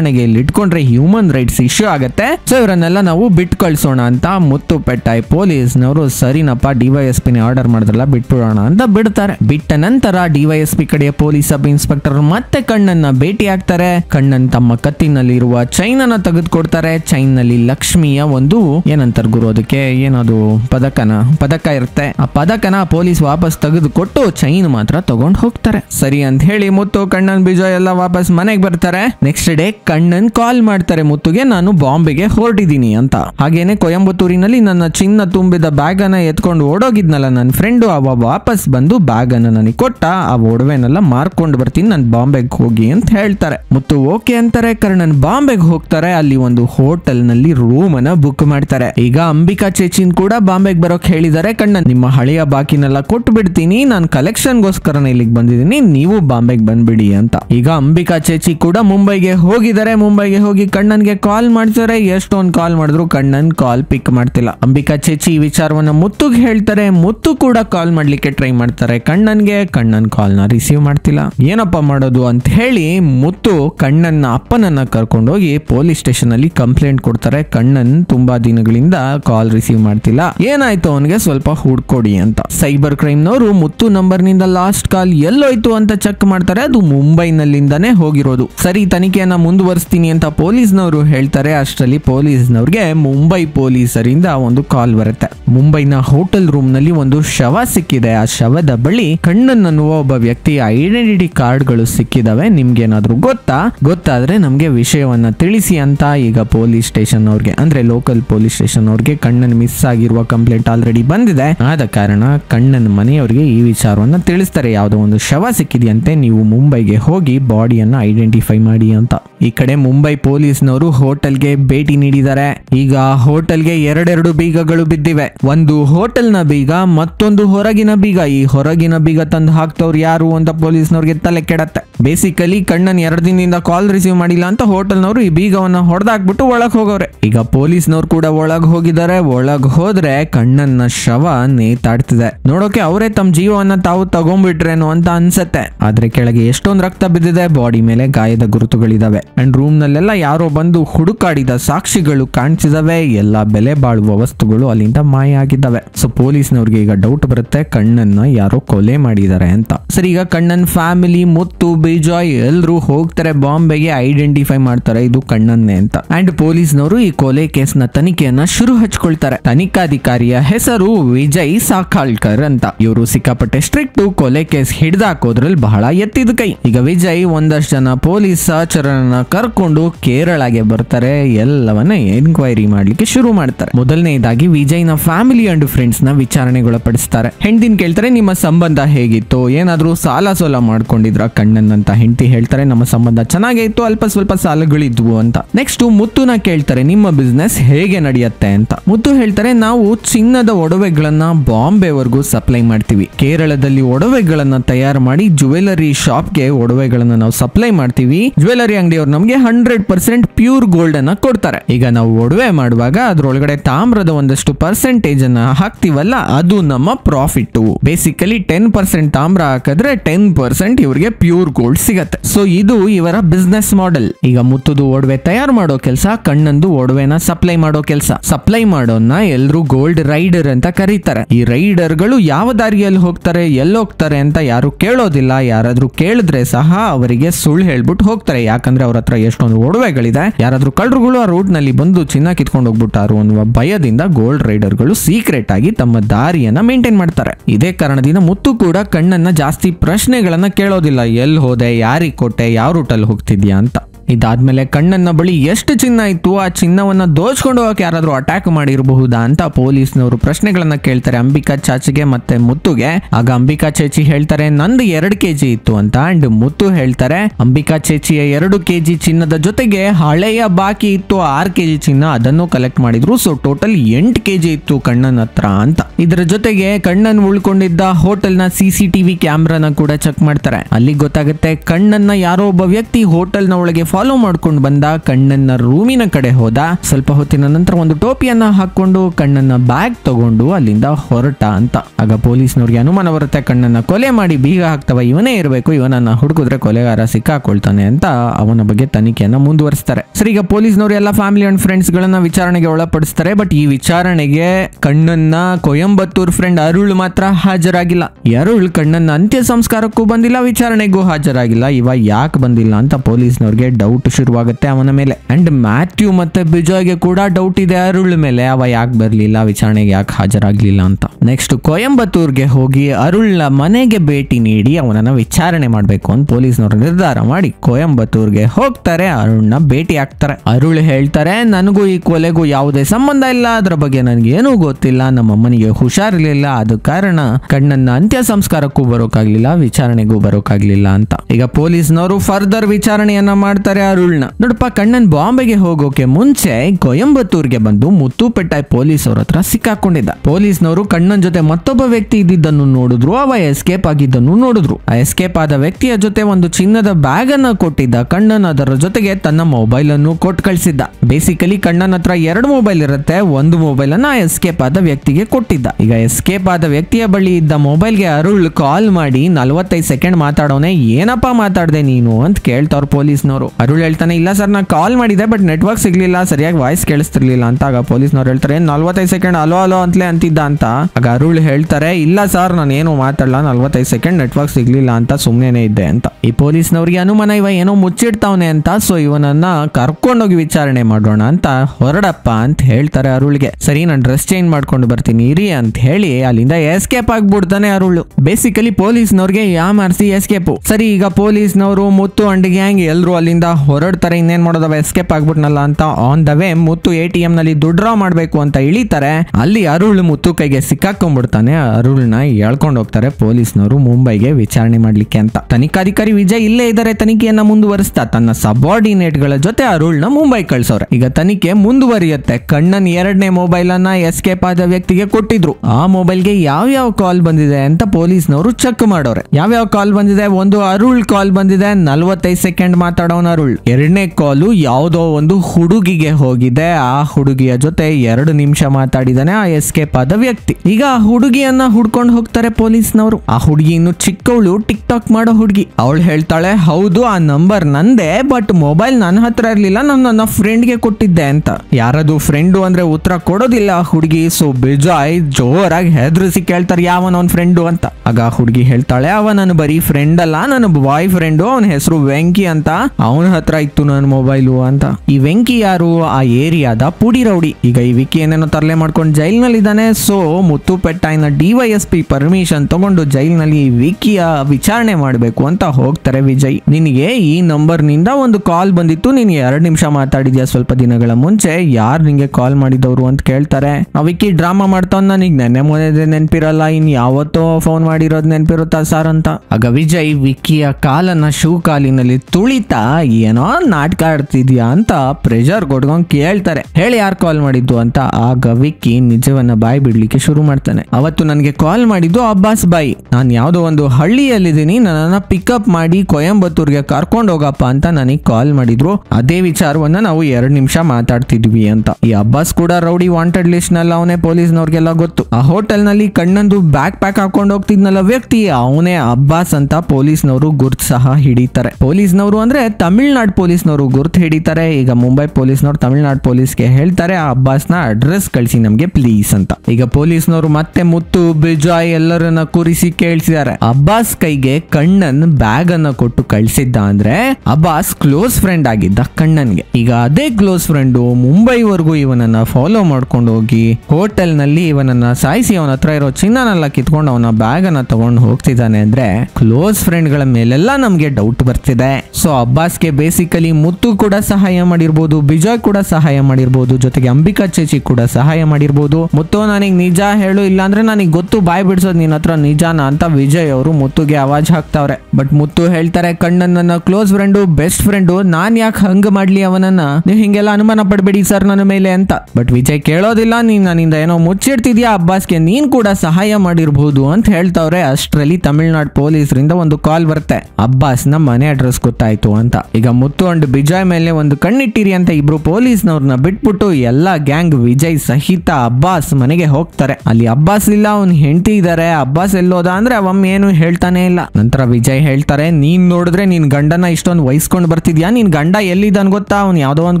ವಿಚಾರಣೆಗೆ ಇಲ್ಲಿ ಇಟ್ಕೊಂಡ್ರೆ ಹ್ಯೂಮನ್ ರೈಟ್ಸ್ ಇಶ್ಯೂ ಆಗುತ್ತೆ. ಸೊ ಇವರನ್ನೆಲ್ಲ ನಾವು ಬಿಟ್ಟು ಕಳ್ಸೋಣ ಅಂತ ಮುತ್ತು ಪೆಟ್ಟಾಯ್ ಪೊಲೀಸ್ನವರು ಸರಿನಪ್ಪ ಡಿವೈಎಸ್ಪಿನೇ ಆರ್ಡರ್ ಮಾಡಿದ್ರಲ್ಲ, ಬಿಟ್ಬಿಡೋಣ ಅಂತ ಬಿಡ್ತಾರೆ. ಬಿಟ್ಟ ನಂತರ ಡಿವೈಎಸ್ಪಿ ಕಡೆಯ ಪೊಲೀಸ್ ಸಬ್ ಇನ್ಸ್ಪೆಕ್ಟರ್ ಮತ್ತೆ ಕಣ್ಣನ್ನ ಭೇಟಿ ಆಗ್ತಾರೆ. ಕಣ್ಣನ್ ತಮ್ಮ ಕತ್ತಿನಲ್ಲಿರುವ ಚೈನ್ ಅನ್ನ ತೆಗೆದುಕೊಡ್ತಾರೆ. ಚೈನ್ನಲ್ಲಿ ಲಕ್ಷ್ಮಿಯ ಒಂದು, ಏನಂತಾರೆ ಗುರು ಅದಕ್ಕೆ, ಏನದು, ಪದಕನ, ಪದಕ ಇರುತ್ತೆ. ಆ ಪದಕನ ಪೊಲೀಸ್ ವಾಪಸ್ ತೆಗೆದುಕೊಟ್ಟು ಚೈನ್ ಮಾತ್ರ ತಗೊಂಡ್ ಹೋಗ್ತಾರೆ. ಸರಿ ಅಂತ ಹೇಳಿ ಮುತ್ತು, ಕಣ್ಣನ್ ಬೀಜ ಎಲ್ಲ ವಾಪಸ್ ಮನೆಗೆ ಬರ್ತಾರೆ. ನೆಕ್ಸ್ಟ್ ಡೇ ಕಣ್ಣನ್ ಕಾಲ್ ಮಾಡ್ತಾರೆ ಮುತ್ತುಗೆ, ನಾನು ಬಾಂಬೆಗೆ ಹೊರಟಿದ್ದೀನಿ ಅಂತ. ಹಾಗೇನೆ ಕೊಯಂಬತ್ತೂರಿನಲ್ಲಿ ನನ್ನ ಚಿನ್ನ ತುಂಬಿದ ಬ್ಯಾಗ್ ಅನ್ನ ಎತ್ಕೊಂಡು ಓಡೋಗಿದ್ನಲ್ಲ ನನ್ನ ಫ್ರೆಂಡು, ಅವ ವಾಪಸ್ ಬಂದು ಬ್ಯಾಗ್ ಅನ್ನ ನನಗೆ ಕೊಟ್ಟ. ಆ ಒಡವೆನೆಲ್ಲ ಮಾರ್ಕೊಂಡು ಬರ್ತೀನಿ, ನಾನು ಬಾಂಬೆಗೆ ಹೋಗಿ ಅಂತ ಹೇಳ್ತಾರೆ. ಮುತ್ತು ಓಕೆ ಅಂತಾರೆ, ಕರ್ಣನ್ ಬಾಂಬೆಗೆ ಹೋಗ್ತಾರೆ, ಅಲ್ಲಿ ಒಂದು ಹೋಟೆಲ್ನಲ್ಲಿ ರೂಮ್ ಅನ್ನ ಬುಕ್ ಮಾಡ್ತಾರೆ. ಈಗ ಅಂಬಿಕಾ ಚೇಚಿನ್ ಕೂಡ ಬಾಂಬೆಗೆ ಬರೋಕ್ ಹೇಳಿದ್ದಾರೆ. ಕಣ್ಣನ್, ನಿಮ್ಮ ಹಳೆಯ ಬಾಕಿನೆಲ್ಲ ಕೊಟ್ಟು ಬಿಡ್ತೀನಿ ನಾನು ಕಲೆಕ್ಷನ್ಗೋಸ್ಕರ ಇಲ್ಲಿಗೆ ಬಂದಿದ್ದೀನಿ, ನೀವು ಬಾಂಬೆಗೆ ಬಂದ್ಬಿಡಿ ಅಂತ. ಈಗ ಅಂಬಿಕಾ ಚೇಚಿ ಕೂಡ ಮುಂಬೈಗೆ ಹೋಗಿದ್ದಾರೆ. ಮುಂಬೈಗೆ ಹೋಗಿ ಕಣ್ಣನ್ಗೆ ಕಾಲ್ ಮಾಡ್ತಾರೆ. ಎಷ್ಟೊಂದು ಕಾಲ್ ಮಾಡಿದ್ರು ಕಣ್ಣನ್ ಕಾಲ್ ಪಿಕ್ ಮಾಡ್ತಿಲ್ಲ. ಅಂಬಿಕಾ ಚೇಚಿ ಈ ವಿಚಾರವನ್ನ ಮುತ್ತುಗೆ ಹೇಳ್ತಾರೆ. ಮುತ್ತು ಕೂಡ ಕಾಲ್ ಮಾಡ್ಲಿಕ್ಕೆ ಟ್ರೈ ಮಾಡ್ತಾರೆ. ಕಣ್ಣನ್ಗೆ ಕಣ್ಣನ್ ಕಾಲ್ನ ರಿಸೀವ್ ಮಾಡ್ತಿಲ್ಲ. ಏನಪ್ಪ ಮಾಡೋದು ಅಂತ ಹೇಳಿ ಮುತ್ತು ಕಣ್ಣನ್ನ, ಅಪ್ಪನನ್ನ ಕರ್ಕೊಂಡೋಗಿ ಪೊಲೀಸ್ ಸ್ಟೇಷನ್ ಅಲ್ಲಿ ಕಂಪ್ಲೇಂಟ್ ಕೊಡ್ತಾರೆ. ಕಣ್ಣನ್ ತುಂಬಾ ದಿನಗಳಿಂದ ಕಾಲ್ ರಿಸೀವ್ ಮಾಡ್ತಿಲ್ಲ. ಏನಾಯ್ತು ಅವನಿಗೆ? ಸ್ವಲ್ಪ ಹುಡ್ಕೊಡಿ ಅಂತ. ಸೈಬರ್ ಕ್ರೈಮ್ ನವರು ಮುತ್ತು ನಂಬರ್ನಿಂದ ಲಾಸ್ಟ್ ಕಾಲ್ ಎಲ್ಲೋಯ್ತು ಅಂತ ಚೆಕ್ ಮಾಡ್ತಾರೆ. ಅದು ಮುಂಬೈನಲ್ಲಿಂದಾನೇ ಹೋಗಿರೋದು. ಸರಿ, ತನಿಖೆಯನ್ನ ಮುಂದುವರಿಸ್ತೀನಿ ಅಂತ ಪೊಲೀಸ್ನವರು ಹೇಳ್ತಾರೆ. ಅಷ್ಟರಲ್ಲಿ ಪೊಲೀಸ್ನವ್ರಿಗೆ ಮುಂಬೈ ಪೊಲೀಸರಿಂದ ಒಂದು ಕಾಲ್ ಬರುತ್ತೆ. ಮುಂಬೈನ ಹೋಟೆಲ್ ರೂಮ್ನಲ್ಲಿ ಒಂದು ಶವ ಸಿಕ್ಕಿದೆ. ಆ ಶವದ ಬಳಿ ಕಣ್ಣನ್ ಅನ್ನುವ ಒಬ್ಬ ವ್ಯಕ್ತಿಯ ಐಡೆಂಟಿಟಿ ಕಾರ್ಡ್ಗಳು ಸಿಕ್ಕಿದವೆ. ನಿಮ್ಗೇನಾದ್ರೂ ಗೊತ್ತಾ? ಗೊತ್ತಾದ್ರೆ ನಮ್ಗೆ ವಿಷಯವನ್ನ ತಿಳಿಸಿ ಅಂತ ಈಗ ಪೊಲೀಸ್ ಸ್ಟೇಷನ್ ಅವ್ರಿಗೆ, ಅಂದ್ರೆ ಲೋಕಲ್ ಪೊಲೀಸ್ ಸ್ಟೇಷನ್ ಅವ್ರಿಗೆ ಕಣ್ಣನ್ ಮಿಸ್ ಆಗಿರುವ ಕಂಪ್ಲೇಂಟ್ ಆಲ್ರೆಡಿ ಬಂದಿದೆ. ಆದ ಕಾರಣ ಕಣ್ಣನ್ ಮನೆಯವರಿಗೆ ಈ ವಿಚಾರವನ್ನ ತಿಳಿಸ್ತಾರೆ. ಯಾವುದೋ ಒಂದು ಶವ ಸಿಕ್ಕಿದೆಯಂತೆ, ನೀವು ಮುಂಬೈಗೆ ಹೋಗಿ ಬಾಡಿಯನ್ನ ಐಡೆಂಟಿಫೈ ಮಾಡಿ ಅಂತ. ಈ ಕಡೆ ಮುಂಬೈ ಪೊಲೀಸ್ನವರು ಹೋಟೆಲ್ಗೆ ಭೇಟಿ ನೀಡಿದ್ದಾರೆ. ಈಗ ಹೋಟೆಲ್ಗೆ ಎರಡೆರಡು ಬೀಗಗಳು ಬಿದ್ದಿವೆ. ಒಂದು ಹೋಟೆಲ್ನ ಬೀಗ, ಮತ್ತೊಂದು ಹೊರಗಿನ ಬೀಗ. ಈ ಹೊರಗಿನ ಬೀಗ ತಂದು ಹಾಕ್ತವ್ರು ಯಾರು ಅಂತ ಪೊಲೀಸ್ನವ್ರಿಗೆ ತಲೆ ಕೆಡತ್ತೆ. ಬೇಸಿಕಲಿ ಕಣ್ಣನ್ ಎರಡು ದಿನದಿಂದ ಕಾಲ್ ರಿಸೀವ್ ಮಾಡಿಲ್ಲ ಅಂತ ಹೋಟೆಲ್ನವರು ಈ ಬೀಗವನ್ನ ಹೊಡೆದಾಕ್ಬಿಟ್ಟು ಒಳಗ್ ಹೋಗವ್ರೆ. ಈಗ ಪೊಲೀಸ್ನವ್ರು ಕೂಡ ಒಳಗ್ ಹೋಗಿದ್ದಾರೆ. ಒಳಗ್ ಹೋದ್ರೆ ಕಣ್ಣನ್ನ ಶವ ನೇತಾಡ್ತಿದೆ. ನೋಡೋಕೆ ಅವರೇ ತಮ್ಮ ಜೀವವನ್ನ ತಾವು ತಗೊಂಡ್ಬಿಟ್ರೇನೋ ಅಂತ ಅನ್ಸತ್ತೆ. ಆದ್ರೆ ಕೆಳಗೆ ಎಷ್ಟೊಂದು ರಕ್ತ ಬಿದ್ದಿದೆ. ಬಾಡಿ ಮೇಲೆ ಗಾಯದ ಗುರುತುಗಳಿದಾವೆ. ಅಂಡ್ ರೂಮ್ ನಲ್ಲೆಲ್ಲ ಯಾರೋ ಬಂದು ಹುಡುಕಾಡಿದ ಸಾಕ್ಷಿಗಳು ಕಾಣಿಸಿದವೆ. ಎಲ್ಲಾ ಬೆಲೆ ಬಾಳುವ ವಸ್ತುಗಳು ಅಲ್ಲಿಂದ ಮಾಯ ಆಗಿದ್ದಾವೆ ಸೊ ಪೊಲೀಸ್ನವ್ರಿಗೆ ಈಗ ಡೌಟ್ ಬರುತ್ತೆ, ಕಣ್ಣನ್ನ ಯಾರೋ ಕೊಲೆ ಮಾಡಿದ್ದಾರೆ ಅಂತ. ಸರಿ, ಈಗ ಕಣ್ಣನ್ ಫ್ಯಾಮಿಲಿ ಮುತ್ತು, ಬಿಜಾಯ್ ಎಲ್ಲರೂ ಹೋಗ್ತಾರೆ, ಬಾಂಬೆಗೆ ಐಡೆಂಟಿಫೈ ಮಾಡ್ತಾರೆ, ಇದು ಕಣ್ಣನ್ನೇ ಅಂತ. ಅಂಡ್ ಪೊಲೀಸ್ನವರು ಈ ಕೊಲೆ ಕೇಸ್ನ ತನಿಖೆಯನ್ನ ಶುರು ಹಚ್ಕೊಳ್ತಾರೆ. ತನಿಖಾಧಿಕಾರಿಯ ಹೆಸರು ವಿಜಯ್ ಸಾಖಾಳ್ಕರ್ ಅಂತ. ಇವರು ಸಿಕ್ಕಾಪಟ್ಟೆ ಸ್ಟ್ರಿಕ್ಟ್ ಕೊಲೆ ಕೇಸ್ ಹಿಡ್ದಾಕೋದ್ರಲ್ಲಿ ಬಹಳ ಎತ್ತಿದ ಕೈ. ಈಗ ವಿಜಯ್ ಒಂದಷ್ಟು ಜನ ಪೊಲೀಸ್ ಸಹಚರರನ್ನ ಕರ್ಕೊಂಡು ಕೇರಳಗೆ ಬರ್ತಾರೆ, ಎಲ್ಲವನ್ನ ಎನ್ಕ್ವೈರಿ ಮಾಡ್ಲಿಕ್ಕೆ ಶುರು ಮಾಡ್ತಾರೆ. ಮೊದಲನೇದಾಗಿ ವಿಜಯ್ನ ಫ್ಯಾಮಿಲಿ ಅಂಡ್ ಫ್ರೆಂಡ್ಸ್ನ ವಿಚಾರಣೆಗೊಳಪಡಿಸ್ತಾರೆ. ಹೆಂಡತಿನ ಕೇಳ್ತಾರೆ, ನಿಮ್ಮ ಸಂಬಂಧ ಹೇಗಿತ್ತು? ಏನಾದರೂ ಸಾಲ ಸೋಲ ಮಾಡ್ಕೊಂಡಿದ್ರ ಕಣ್ಣನ್? ಅಂತ ಹೆಂಡತಿ ಹೇಳ್ತಾರೆ, ನಮ್ಮ ಸಂಬಂಧ ಚೆನ್ನಾಗೇ ಇತ್ತು ಅಲ್ಪ ಸ್ವಲ್ಪ ಸಾಲಗಳಿದ್ವು ಅಂತ. ನೆಕ್ಸ್ಟ್ ಮುತ್ತುನ ಕೇಳ್ತಾರೆ, ನಿಮ್ಮ ಬಿಸ್ನೆಸ್ ಹೇಗೆ ನಡೆಯುತ್ತೆ? ಅಂತ. ಮುತ್ತು ಹೇಳ್ತಾರೆ, ನಾವು ಚಿನ್ನದ ಒಡವೆಗಳನ್ನ ಬಾಂಬೆವರೆಗೂ ಸಪ್ಲೈ ಮಾಡ್ತೀವಿ. ಕೇರಳದಲ್ಲಿ ಒಡವೆಗಳನ್ನ ತಯಾರು ಮಾಡಿ ಜುವೆಲರಿ ಶಾಪ್ಗೆ ಒಡವೆಗಳನ್ನ ನಾವು ಸಪ್ಲೈ ಮಾಡ್ತೀವಿ. ಜುವೆಲರಿ ಅಂಗಡಿಯವರು ನಮಗೆ ಹಂಡ್ರೆಡ್ ಪರ್ಸೆಂಟ್ ಪ್ಯೂರ್ ಗೋಲ್ಡ್ ಅನ್ನ ಕೊಡ್ತಾರೆ. ಈಗ ನಾವು ಒಡವೆ ಮಾಡುವಾಗ ಅದ್ರೊಳಗಡೆ ತಾಮ್ರದ ಒಂದಷ್ಟು ಪರ್ಸೆಂಟೇಜ್ ಅನ್ನ ಹಾಕ್ತಿವಲ್ಲ, ಅದು ನಮ್ಮ ಪ್ರಾಫಿಟ್ ಬೇಸಿಕಲಿ ಟೆನ್ ಪರ್ಸೆಂಟ್ ತಾಮ್ರ ಹಾಕಿದ್ರೆ ಟೆನ್ ಪರ್ಸೆಂಟ್ ಇವರಿಗೆ ಪ್ಯೂರ್ ಗೋಲ್ಡ್ ಸಿಗತ್ತೆ. ಸೊ ಇದು ಇವರ ಬಿಸ್ನೆಸ್ ಮಾಡೆಲ್ ಈಗ ಮುತ್ತುದು ಒಡವೆ ತಯಾರು ಮಾಡೋ ಕೆಲಸ, ಕಣ್ಣಂದು ಒಡವೆನ ಸಪ್ಲೈ ಮಾಡೋ ಕೆಲಸ. ಸಪ್ಲೈ ಮಾಡೋನ್ನ ಎಲ್ರು ಗೋಲ್ಡ್ ರೈಡರ್ ಅಂತ ಕರೀತಾರೆ. ಈ ರೈಡರ್ಗಳು ಯಾವ ದಾರಿಯಲ್ಲಿ ಹೋಗ್ತಾರೆ ಎಲ್ಲಿ ಹೋಗ್ತಾರೆ ಅಂತ ಯಾರು ಕೇಳೋದಿಲ್ಲ. ಯಾರಾದ್ರೂ ಕೇಳಿದ್ರೆ ಸಹ ಅವರಿಗೆ ಸುಳ್ಳು ಹೇಳ್ಬಿಟ್ಟು ಹೋಗ್ತಾರೆ. ಯಾಕಂದ್ರೆ ಅವ್ರ ಹತ್ರ ಎಷ್ಟೊಂದು ಒಡವೆಗಳಿದೆ. ಯಾರಾದ್ರೂ ಕಳ್ಳರುಗಳು ಆ ರೂಟ್ನಲ್ಲಿ ಬಂದು ಚಿನ್ನ ಕಿತ್ಕೊಂಡು ಹೋಗ್ಬಿಟ್ಟಾರು ಅನ್ನುವ ಭಯದಿಂದ ಗೋಲ್ಡ್ ರೈಡರ್ಗಳು ಸೀಕ್ರೆಟ್ ಆಗಿ ತಮ್ಮ ದಾರಿಯನ್ನ ಮೇಂಟೈನ್ ಮಾಡ್ತಾರೆ. ಇದೇ ಕಾರಣದಿಂದ ಮುತ್ತು ಕೂಡ ಕಣ್ಣನ್ನ ಜಾಸ್ತಿ ಪ್ರಶ್ನೆಗಳನ್ನ ಕೇಳೋದಿಲ್ಲ. ಎಲ್ಲಿ ಹೋದೆ, ಯಾರಿಗೆ ಕೊಟ್ಟೆ, ಯಾವ ರೂಟಲ್ಲಿ ಹೋಗ್ತಿದ್ಯಾ ಅಂತ. ಇದಾದ್ಮೇಲೆ ಕಣ್ಣನ್ನ ಬಳಿ ಎಷ್ಟು ಚಿನ್ನ ಇತ್ತು, ಆ ಚಿನ್ನವನ್ನ ದೋಚ್ಕೊಂಡು ಹೋಗಕ್ಕೆ ಯಾರಾದ್ರೂ ಅಟ್ಯಾಕ್ ಮಾಡಿರಬಹುದಾ ಅಂತ ಪೊಲೀಸ್ನವರು ಪ್ರಶ್ನೆಗಳನ್ನ ಕೇಳ್ತಾರೆ. ಅಂಬಿಕಾ ಚಾಚಿಗೆ ಮತ್ತೆ ಮುತ್ತುಗೆ. ಆಗ ಅಂಬಿಕಾ ಚೇಚಿ ಹೇಳ್ತಾರೆ, ನಂದು ಎರಡು ಕೆಜಿ ಇತ್ತು ಅಂತ. ಅಂಡ್ ಮುತ್ತು ಹೇಳ್ತಾರೆ, ಅಂಬಿಕಾ ಚೇಚಿಯ ಎರಡು ಕೆಜಿ ಚಿನ್ನದ ಜೊತೆಗೆ ಹಳೆಯ ಬಾಕಿ ಇತ್ತು. ಆರ್ ಕೆಜಿ ಚಿನ್ನ ಅದನ್ನು ಕಲೆಕ್ಟ್ ಮಾಡಿದ್ರು. ಸೊ ಟೋಟಲ್ ಎಂಟು ಕೆಜಿ ಇತ್ತು ಕಣ್ಣನ್ ಹತ್ರ ಅಂತ. ಇದರ ಜೊತೆಗೆ ಕಣ್ಣನ್ ಉಳ್ಕೊಂಡಿದ್ದ ಹೋಟೆಲ್ನ ಸಿ ಸಿ ಟಿವಿ ಕ್ಯಾಮ್ರಾನ ಕೂಡ ಚೆಕ್ ಮಾಡ್ತಾರೆ. ಅಲ್ಲಿ ಗೊತ್ತಾಗುತ್ತೆ ಕಣ್ಣನ್ನ ಯಾರೋ ಒಬ್ಬ ವ್ಯಕ್ತಿ ಹೋಟೆಲ್ ಒಳಗೆ ಫಾಲೋ ಮಾಡ್ಕೊಂಡು ಬಂದ ಕಣ್ಣನ್ನ ರೂಮಿನ ಕಡೆ ಹೋದ. ಸ್ವಲ್ಪ ಹೊತ್ತಿನ ನಂತರ ಒಂದು ಟೋಪಿಯನ್ನ ಹಾಕೊಂಡು ಕಣ್ಣನ್ನ ಬ್ಯಾಗ್ ತಗೊಂಡು ಅಲ್ಲಿಂದ ಹೊರಟ ಅಂತ. ಆಗ ಪೊಲೀಸ್ನವ್ರಿಗೆ ಅನುಮಾನ ಬರುತ್ತೆ, ಕಣ್ಣನ್ನ ಕೊಲೆ ಮಾಡಿ ಬೀಗ ಹಾಕ್ತವ, ಇವನೇ ಇರಬೇಕು, ಇವನನ್ನ ಹುಡುಕಿದ್ರೆ ಕೊಲೆಗಾರ ಸಿಕ್ಕಾಕೊಳ್ತಾನೆ ಅಂತ ಅವನ ಬಗ್ಗೆ ತನಿಖೆಯನ್ನ ಮುಂದುವರಿಸ್ತಾರೆ. ಸರಿ, ಈಗ ಪೊಲೀಸ್ನವರು ಎಲ್ಲ ಫ್ಯಾಮಿಲಿ ಅಂಡ್ ಫ್ರೆಂಡ್ಸ್ ಗಳನ್ನ ವಿಚಾರಣೆಗೆ ಒಳಪಡಿಸ್ತಾರೆ ಬಟ್ ಈ ವಿಚಾರಣೆಗೆ ಕಣ್ಣನ್ನ ಕೊಯಂಬತ್ತೂರ್ ಫ್ರೆಂಡ್ ಅರುಳ್ ಮಾತ್ರ ಹಾಜರಾಗಿಲ್ಲ. ಅರುಳ್ ಕಣ್ಣನ್ನ ಅಂತ್ಯ ಸಂಸ್ಕಾರಕ್ಕೂ ಬಂದಿಲ್ಲ, ವಿಚಾರಣೆಗೂ ಹಾಜರಾಗಿಲ್ಲ, ಇವ ಯಾಕೆ ಬಂದಿಲ್ಲ ಅಂತ ಪೊಲೀಸ್ನವ್ರಿಗೆ ಡೌಟ್ ಶುರುವಾಗುತ್ತೆ ಅವನ ಮೇಲೆ. ಅಂಡ್ ಮ್ಯಾಥ್ಯೂ ಮತ್ತೆ ಬಿಜಾಯ್ಗೆ ಕೂಡ ಡೌಟ್ ಇದೆ, ಅರುಳ್ ಮೇಲೆ. ಅವ ಯಾಕೆ ಬರಲಿಲ್ಲ, ವಿಚಾರಣೆಗೆ ಯಾಕೆ ಹಾಜರಾಗ್ಲಿಲ್ಲ ಅಂತ. ನೆಕ್ಸ್ಟ್ ಕೊಯಂಬತ್ತೂರ್ಗೆ ಹೋಗಿ ಅರುಳ್ನ ಮನೆಗೆ ಭೇಟಿ ನೀಡಿ ಅವನನ್ನ ವಿಚಾರಣೆ ಮಾಡಬೇಕು ಅಂತ ಪೊಲೀಸ್ನವರು ನಿರ್ಧಾರ ಮಾಡಿ ಕೊಯಂಬತ್ತೂರ್ಗೆ ಹೋಗ್ತಾರೆ ಅರುಣ್ನ ಭೇಟಿ ಆಗ್ತಾರೆ ಅರುಳ್ ಹೇಳ್ತಾರೆ, ನನಗೂ ಈ ಕೊಲೆಗೂ ಯಾವುದೇ ಸಂಬಂಧ ಇಲ್ಲ, ಅದರ ಬಗ್ಗೆ ನನಗೆ ಏನೂ ಗೊತ್ತಿಲ್ಲ, ನಮ್ಮ ಅಮ್ಮನಿಗೆ ಹುಷಾರಿರ್ಲಿಲ್ಲ ಆದ ಕಾರಣ ಕಣ್ಣನ್ನ ಅಂತ್ಯ ಸಂಸ್ಕಾರಕ್ಕೂ ಬರೋಕಾಗ್ಲಿಲ್ಲ, ವಿಚಾರಣೆಗೂ ಬರೋಕಾಗ್ಲಿಲ್ಲ ಅಂತ. ಈಗ ಪೊಲೀಸ್ನವರು ಫರ್ದರ್ ವಿಚಾರಣೆಯನ್ನ ಮಾಡ್ತಾರೆ. ಅರುಳ್ನ ನೋಡಪ್ಪ, ಕಣ್ಣನ್ ಬಾಂಬೆಗೆ ಹೋಗೋಕೆ ಮುಂಚೆ ಕೊಯಂಬತ್ತೂರ್ಗೆ ಬಂದು ಮುತ್ತುಪೆಟ್ಟಾಯ್ ಪೊಲೀಸ್ ಅವ್ರ ಹತ್ರ ಸಿಕ್ಕಾಕೊಂಡಿದ್ದ. ಪೊಲೀಸ್ನವರು ಕಣ್ಣನ್ ಜೊತೆ ಮತ್ತೊಬ್ಬ ವ್ಯಕ್ತಿ ಇದ್ದಿದ್ದನ್ನು ನೋಡಿದ್ರು, ಅವ ಎಸ್ಕೇಪ್ ಆಗಿದ್ದನ್ನು ನೋಡಿದ್ರು. ಆ ಎಸ್ಕೇಪ್ ಆದ ವ್ಯಕ್ತಿಯ ಜೊತೆ ಒಂದು ಚಿನ್ನದ ಬ್ಯಾಗ್ ಅನ್ನ ಕೊಟ್ಟಿದ್ದ ಕಣ್ಣನ್ ಅದರ ಜೊತೆಗೆ ತನ್ನ ಮೊಬೈಲ್ ಅನ್ನು ಕೊಟ್ಟು ಕಳಿಸಿದ್ದ. ಬೇಸಿಕಲಿ ಕಣ್ಣನ್ ಹತ್ರ ಎರಡು ಮೊಬೈಲ್ ಇರುತ್ತೆ, ಒಂದು ಮೊಬೈಲ್ ಅನ್ನ ಎಸ್ಕೇಪ್ ಆದ ವ್ಯಕ್ತಿಗೆ ಕೊಟ್ಟಿದ್ದ. ಈಗ ಎಸ್ಕೇಪ್ ಆದ ವ್ಯಕ್ತಿಯ ಬಳಿ ಇದ್ದ ಮೊಬೈಲ್ಗೆ ಅರುಳ್ ಕಾಲ್ ಮಾಡಿ ನಲವತ್ತೈದು ಸೆಕೆಂಡ್ ಮಾತಾಡೋನೆ, ಏನಪ್ಪಾ ಮಾತಾಡ್ದೆ ನೀನು ಅಂತ ಕೇಳ್ತಾವ್ರ ಪೊಲೀಸ್ನವರು. ಅರುಳ್ ಹೇಳ್ತಾನೆ, ಇಲ್ಲ ಸರ್ ನಾ ಕಾಲ್ ಮಾಡಿದೆ ಬಟ್ ನೆಟ್ವರ್ಕ್ ಸಿಗ್ಲಿಲ್ಲ, ಸರಿಯಾಗಿ ವಾಯ್ಸ್ ಕೇಳಿಸ್ತಿರ್ಲಿಲ್ಲ. ಅಂತ ಆಗ ಪೊಲೀಸ್ನವ್ರು ಹೇಳ್ತಾರೆ ನಲ್ವತ್ತೈದು ಸೆಕೆಂಡ್ ಅಲೋ ಅಲೋ ಅಂತಲೇ ಅಂತಿದ್ದ ಅಂತ? ಆಗ ಅರುಳ್ ಹೇಳ್ತಾರೆ, ಇಲ್ಲ ಸರ್, ನಾನು ಏನು ಮಾತಾಡಲ್ಲ ನಲ್ವತ್ತೈದು ಸೆಕೆಂಡ್ ನೆಟ್ವರ್ಕ್ ಸಿಗ್ಲಿಲ್ಲ ಅಂತ ಸುಮ್ಮನೆ ಇದ್ದೆ ಅಂತ. ಈ ಪೊಲೀಸ್ನವ್ರಿಗೆ ಅನುಮಾನ, ಇವ ಏನೋ ಮುಚ್ಚಿಡ್ತಾವನೆ ಅಂತ ಸೊ ಇವನನ್ನ ಕರ್ಕೊಂಡೋಗಿ ವಿಚಾರಣೆ ಮಾಡೋಣ ಅಂತ ಹೊರಡಪ್ಪ ಅಂತ ಹೇಳ್ತಾರೆ ಅರುಳ್ಗೆ. ಸರಿ, ನಾನು ಡ್ರೆಸ್ ಚೇಂಜ್ ಮಾಡ್ಕೊಂಡು ಬರ್ತೀನಿ, ಇರಿ ಅಂತ ಹೇಳಿ ಅಲ್ಲಿಂದ ಎಸ್ಕೇಪ್ ಆಗ್ಬಿಡ್ತಾನೆ ಅರುಳು. ಬೇಸಿಕಲಿ ಪೊಲೀಸ್ನವ್ರಿಗೆ ಯಾಮಾರಿಸಿ ಎಸ್ಕೇಪ್ ಸರಿ, ಈಗ ಪೊಲೀಸ್ನವರು ಮುತ್ತು ಅಂಡ್ ಗ್ಯಾಂಗ್ ಎಲ್ಲರೂ ಅಲ್ಲಿಂದ ಹೊರಡ್ತಾರೆ, ಇನ್ನೇನ್ ಮಾಡೋದವ ಎಸ್ಕೇಪ್ ಆಗ್ಬಿಟ್ನಲ್ಲ ಅಂತ on the way Muthu A T M ನಲ್ಲಿ ದುಡ್ಡು ಡ್ರಾ ಮಾಡ್ಬೇಕು ಅಂತ ಇಳಿತಾರೆ. ಅಲ್ಲಿ ಅರುಳ್ ಮುತ್ತು ಕೈಗೆ ಸಿಕ್ಕಾಕೊಂಡ್ಬಿಡ್ತಾನೆ. ಅರುಳ್ನ ಎಳ್ಕೊಂಡು ಹೋಗ್ತಾರೆ ಪೊಲೀಸ್ನವರು ಮುಂಬೈಗೆ ವಿಚಾರಣೆ ಮಾಡ್ಲಿಕ್ಕೆ ಅಂತ. ತನಿಖಾಧಿಕಾರಿ ವಿಜಯ್ ಇಲ್ಲೇ ಇದಾರೆ, ತನಿಖೆಯನ್ನ ಮುಂದುವರಿಸ್ತಾ ತನ್ನ ಸಬಾರ್ಡಿನೇಟ್ಗಳ ಜೊತೆ ಅರುಳ್ನ ಮುಂಬೈ ಕಳ್ಸವ್ರೆ. ಈಗ ತನಿಖೆ ಮುಂದುವರಿಯುತ್ತೆ. ಕಣ್ಣನ್ ಎರಡನೇ ಮೊಬೈಲ್ ಅನ್ನ ಎಸ್ಕೇಪ್ ಆದ ವ್ಯಕ್ತಿಗೆ ಕೊಟ್ಟಿದ್ರು. ಆ ಮೊಬೈಲ್ಗೆ ಯಾವ ಯಾವ ಕಾಲ್ ಬಂದಿದೆ ಅಂತ ಪೊಲೀಸ್ನವರು ಚೆಕ್ ಮಾಡೋರೆ. ಯಾವ್ಯಾವ ಕಾಲ್ ಬಂದಿದೆ? ಒಂದು ಅರುಳ್ ಕಾಲ್ ಬಂದಿದೆ. ನಲ್ವತ್ತೈದು ಸೆಕೆಂಡ್ ಮಾತಾಡೋನ್ ಅರುಳ್. ಎರಡನೇ ಕಾಲು ಯಾವುದೋ ಒಂದು ಹುಡುಗಿಗೆ ಹೋಗಿದೆ. ಆ ಹುಡುಗಿಯ ಜೊತೆ ಎರಡು ನಿಮಿಷ ಮಾತಾಡಿದಾನೆ ಆ ಎಸ್ಕೇಪ್ ಆದ ವ್ಯಕ್ತಿ. ಈಗ ಆ ಹುಡುಗಿಯನ್ನ ಹುಡ್ಕೊಂಡು ಹೋಗ್ತಾರೆ ಪೊಲೀಸ್ನವರು. ಆ ಹುಡುಗಿ ಇನ್ನು ಚಿಕ್ಕವಳು ಟಿಕ್ ಟಾಕ್ ಮಾಡೋ ಹುಡುಗಿ. ಅವಳು ಹೇಳ್ತಾಳೆ, ಹೌದು, ಆ ನಂಬರ್ ನಂದೇ, ಬಟ್ ಮೊಬೈಲ್ ನನ್ನ ಹತ್ರ ಇರ್ಲಿಲ್ಲ ನಾನು ನನ್ನ ಫ್ರೆಂಡ್ಗೆ ಕೊಟ್ಟಿದ್ದೆ ಅಂತ. ಯಾರದು ಫ್ರೆಂಡು ಅಂದ್ರೆ ಉತ್ತರ ಕೊಡೋದಿಲ್ಲ ಆ ಹುಡುಗಿ. ಸೊ, ಬಿಜಾಯ್ ಜೋರಾಗಿ ಹೆದರಿಸಿ ಕೇಳ್ತಾರೆ, ಯಾವನ ಅವ್ನ ಫ್ರೆಂಡು ಅಂತ. ಆಗ ಆ ಹುಡುಗಿ ಹೇಳ್ತಾಳೆ ಅವ ನನ್ನ ಬರೀ ಫ್ರೆಂಡ್ ಅಲ್ಲ, ನನ್ನ ಬಾಯ್ ಫ್ರೆಂಡು ಅವನ ಹೆಸರು ವೆಂಕಿ ಅಂತ. ಅವನ ಹತ್ರ ಇತ್ತು ನನ್ನ ಮೊಬೈಲು ಅಂತ. ಈ ವೆಂಕಿ ಯಾರು? ಆ ಏರಿಯಾದ ಪುಡಿ ರೌಡಿ. ಈಗ ಈ ವಿಕಿ ಏನೇನೋ ತರಲೆ ಮಾಡ್ಕೊಂಡು ಜೈಲ್ನಲ್ಲಿ ಇದ್ದಾನೆ. So ಮುತ್ತುಪೆಟ್ಟಾಯಿನ D Y S P permission ತಗೊಂಡು ಜೈಲ್ನಲ್ಲಿ ಈ ವಿಕಿಯ ವಿಚಾರಣೆ ಮಾಡಬೇಕು ಅಂತ ಹೋಗ್ತಾರೆ ವಿಜಯ್. ನಿನಗೆ ಈ ನಂಬರ್ನಿಂದ ಒಂದು ಕಾಲ್ ಬಂದಿತ್ತು. ನೀನು ಎರಡು ನಿಮಿಷ ಮಾತಾಡಿದ್ಯಾ? ಸ್ವಲ್ಪ ದಿನಗಳ ಮುಂಚೆ ಯಾರು ನಿಂಗೆ ಕಾಲ್ ಮಾಡಿದವರು ಅಂತ ಕೇಳ್ತಾರೆ. ಆ ವಿಕಿ ಡ್ರಾಮಾ ಮಾಡ್ತಾವ್ ನನಗೆ ನೆನ್ನೆ ಮೊನ್ನೆ ನೆನಪಿರಲ್ಲ, ಇನ್ ಯಾವತ್ತೋ ಫೋನ್ ಮಾಡಿರೋದು ನೆನಪಿರುತ್ತಾ ಸರ್ ಅಂತ. ಆಗ ವಿಜಯ್ ವಿಕಿಯ ಕಾಲನ್ನ ಶೂ ಕಾಲಿನಲ್ಲಿ ತುಳಿತಾ ಏನೋ ನಾಟಕ ಆಡ್ತಿದ್ಯಾ ಅಂತ ಪ್ರೆಷರ್ ಕೊಡ್ಕೊಂಡ್ ಕೇಳ್ತಾರೆ. ಹೇಳಿ ಯಾರು ಕಾಲ್ ಮಾಡಿದ್ದು ಅಂತ. ಆಗ ವಿಕ್ಕಿ ನಿಜವನ್ನ ಬಾಯ್ ಬಿಡ್ಲಿಕ್ಕೆ ಶುರು ಮಾಡ್ತಾನೆ. ಅವತ್ತು ನನಗೆ ಕಾಲ್ ಮಾಡಿದ್ದು ಅಬ್ಬಾಸ್ ಬಾಯಿ. ನಾನು ಯಾವುದೋ ಒಂದು ಹಳ್ಳಿಯಲ್ಲಿದ್ದೀನಿ, ನನ್ನನ್ನ ಪಿಕಪ್ ಮಾಡಿ ಕೊಯಂಬತ್ತೂರ್ಗೆ ಕರ್ಕೊಂಡು ಹೋಗಪ್ಪ ಅಂತ ನನಗೆ ಕಾಲ್ ಮಾಡಿದ್ರು. ಅದೇ ವಿಚಾರವನ್ನ ನಾವು ಎರಡು ನಿಮಿಷ ಮಾತಾಡ್ತಿದ್ವಿ ಅಂತ. ಈ ಅಬ್ಬಾಸ್ ಕೂಡ ರೌಡಿ ವಾಂಟೆಡ್ ಲಿಸ್ಟ್ನಲ್ಲಿ ಅವನೇ ಪೊಲೀಸ್ನವ್ರಿಗೆಲ್ಲ ಗೊತ್ತು. ಆ ಹೋಟೆಲ್ನಲ್ಲಿ ಕಣ್ಣಂದು ಬ್ಯಾಕ್ ಪ್ಯಾಕ್ ಹಾಕೊಂಡು ಹೋಗ್ತಿದ್ನಲ್ಲ ವ್ಯಕ್ತಿ, ಅವನೇ ಅಬ್ಬಾಸ್ ಅಂತ ಪೊಲೀಸ್ನವರು ಗುರ್ತ್ ಸಹ ಹಿಡಿತಾರೆ. ಪೊಲೀಸ್ನವರು ಅಂದ್ರೆ ತಮಿಳ್ನಾಡು ಪೊಲೀಸ್ನವರು ಗುರ್ತ್ ಹಿಡಿತಾರೆ. ಈಗ ಮುಂಬೈ ಪೊಲೀಸ್ನವರು ತಮಿಳ್ನಾಡು ಪೊಲೀಸ್ಗೆ ಹೇಳ್ತಾರೆ, ಆ ಅಬ್ಬಾಸ್ನ ಅಡ್ರೆಸ್ ಕಳಿಸಿ ನಮಗೆ ಪ್ಲೀಸ್ ಅಂತ. ಈಗ ಪೊಲೀಸ್ನವರು ಮತ್ತೆ ಮುತ್ತು, ಬಿಜಾಯ್ ಎಲ್ಲರನ್ನ ಕೂರಿಸಿ ಕೇಳಿಸಿದ್ದಾರೆ. ಅಬ್ಬಾಸ್ ಕೈಗೆ ಕಣ್ಣನ್ ಬ್ಯಾಗ್ ಅನ್ನ ಕೊಟ್ಟು ಕಳ್ಸಿದ್ದ ಅಂದ್ರೆ ಅಬ್ಬಾಸ್ ಕ್ಲೋಸ್ ಫ್ರೆಂಡ್ ಆಗಿದ್ದ ಕಣ್ಣನ್ಗೆ. ಈಗ ಅದೇ ಕ್ಲೋಸ್ ಫ್ರೆಂಡು ಮುಂಬೈವರೆಗೂ ಇವನನ್ನ ಫಾಲೋ ಮಾಡ್ಕೊಂಡು ಹೋಗಿ ಹೋಟೆಲ್ನಲ್ಲಿ ಇವನನ್ನ ಸಾಯಿಸಿ ಅವನ ಹತ್ರ ಇರೋ ಚಿನ್ನನೆಲ್ಲ ಕಿತ್ಕೊಂಡು ಅವನ ಬ್ಯಾಗ್ ಅನ್ನ ತಗೊಂಡು ಹೋಗ್ತಿದ್ದಾನೆ ಅಂದ್ರೆ ಕ್ಲೋಸ್ ಫ್ರೆಂಡ್ಗಳ ಮೇಲೆಲ್ಲ ನಮ್ಗೆ ಡೌಟ್ ಬರ್ತಿದೆ. ಸೊ ಅಬ್ಬಾಸ್ಗೆ ಬೇಸಿಕಲಿ ಮುತ್ತು ಕೂಡ ಸಹಾಯ ಮಾಡಿರ್ಬೋದು ಬಿಜಾಯ್ ಕೂಡ ಸಹಾಯ ಮಾಡಿರ್ಬೋದು, ಜೊತೆಗೆ ಅಂಬಿಕಾ ಚೇಚಿ ಕೂಡ ಸಹಾಯ ಮಾಡಿರ್ಬೋದು. ಮುತ್ತು ನನಗೆ ನಿಜ ಹೇಳು, ಇಲ್ಲಾಂದ್ರೆ ನನಗೆ ಗೊತ್ತು ಬಾಯ್ ಬಿಡ್ಸೋದು ನಿನ್ನ ಹತ್ರ ನಿಜಾನ ಅಂತ ವಿಜಯ್ ಅವರು ಮುತ್ತುಗೆ ಅವಾಜ್ ಹಾಕ್ತಾವ್ರೆ. ಬಟ್ ಮುತ್ತು ಹೇಳ್ತಾರೆ ಕಣ್ಣನ್ ನನ್ನ ಕ್ಲೋಸ್ ಫ್ರೆಂಡು ಬೆಸ್ಟ್ ಫ್ರೆಂಡು ನಾನ್ ಯಾಕೆ ಹಂಗ್ ಮಾಡ್ಲಿ ಅವನನ್ನ? ನೀವು ಹಿಂಗೆಲ್ಲ ಅನುಮಾನ ಪಡಬೇಡಿ ಸರ್ ನನ್ನ ಮೇಲೆ ಅಂತ. ಬಟ್ ವಿಜಯ್ ಕೇಳೋದಿಲ್ಲ, ನೀನ್ ನನ್ನಿಂದ ಏನೋ ಮುಚ್ಚಿಡ್ತಿದ್ಯಾ ಅಬ್ಬಾಸ್ಗೆ, ನೀನ್ ಕೂಡ ಸಹಾಯ ಮಾಡಿರ್ಬೋದು ಅಂತ ಹೇಳ್ತಾವ್ರೆ. ಅಷ್ಟರಲ್ಲಿ ತಮಿಳ್ನಾಡು ಪೊಲೀಸರಿಂದ ಒಂದು ಕಾಲ್ ಬರುತ್ತೆ. ಅಬ್ಬಾಸ್ ನಮ್ಮ ಮನೆ ಅಡ್ರೆಸ್ ಗೊತ್ತಾಯ್ತು ಅಂತ. ಮುತ್ತು ಅಂಡ್ ಬಿಜಾಯ್ ಮೇಲೆ ಒಂದು ಕಣ್ಣಿಟ್ಟಿರಿ ಅಂತ ಇಬ್ರು ಪೊಲೀಸ್ನವ್ರನ್ನ ಬಿಟ್ಬಿಟ್ಟು ಎಲ್ಲಾ ಗ್ಯಾಂಗ್ ವಿಜಯ್ ಸಹಿತ ಅಬ್ಬಾಸ್ ಮನೆಗೆ ಹೋಗ್ತಾರೆ. ಅಲ್ಲಿ ಅಬ್ಬಾಸ್ ಇಲ್ಲ, ಅವ್ನ್ ಹೆಂಡತಿ ಇದಾರೆ. ಅಬ್ಬಾಸ್ ಎಲ್ಲೋದ ಅಂದ್ರೆ ಅವಮ್ಮ ಏನು ಹೇಳ್ತಾನೆ ಇಲ್ಲ. ನಂತರ ವಿಜಯ್ ಹೇಳ್ತಾರೆ, ನೀನ್ ನೋಡಿದ್ರೆ ನಿನ್ ಗಂಡನ ಇಷ್ಟೊಂದು ವಹಿಸ್ಕೊಂಡ್ ಬರ್ತಿದ್ಯಾ? ನಿನ್ ಗಂಡ ಎಲ್ಲಿದ್ದಾನ ಗೊತ್ತಾ? ಅವ್ನ್ ಯಾವ್ದೋ ಒಂದು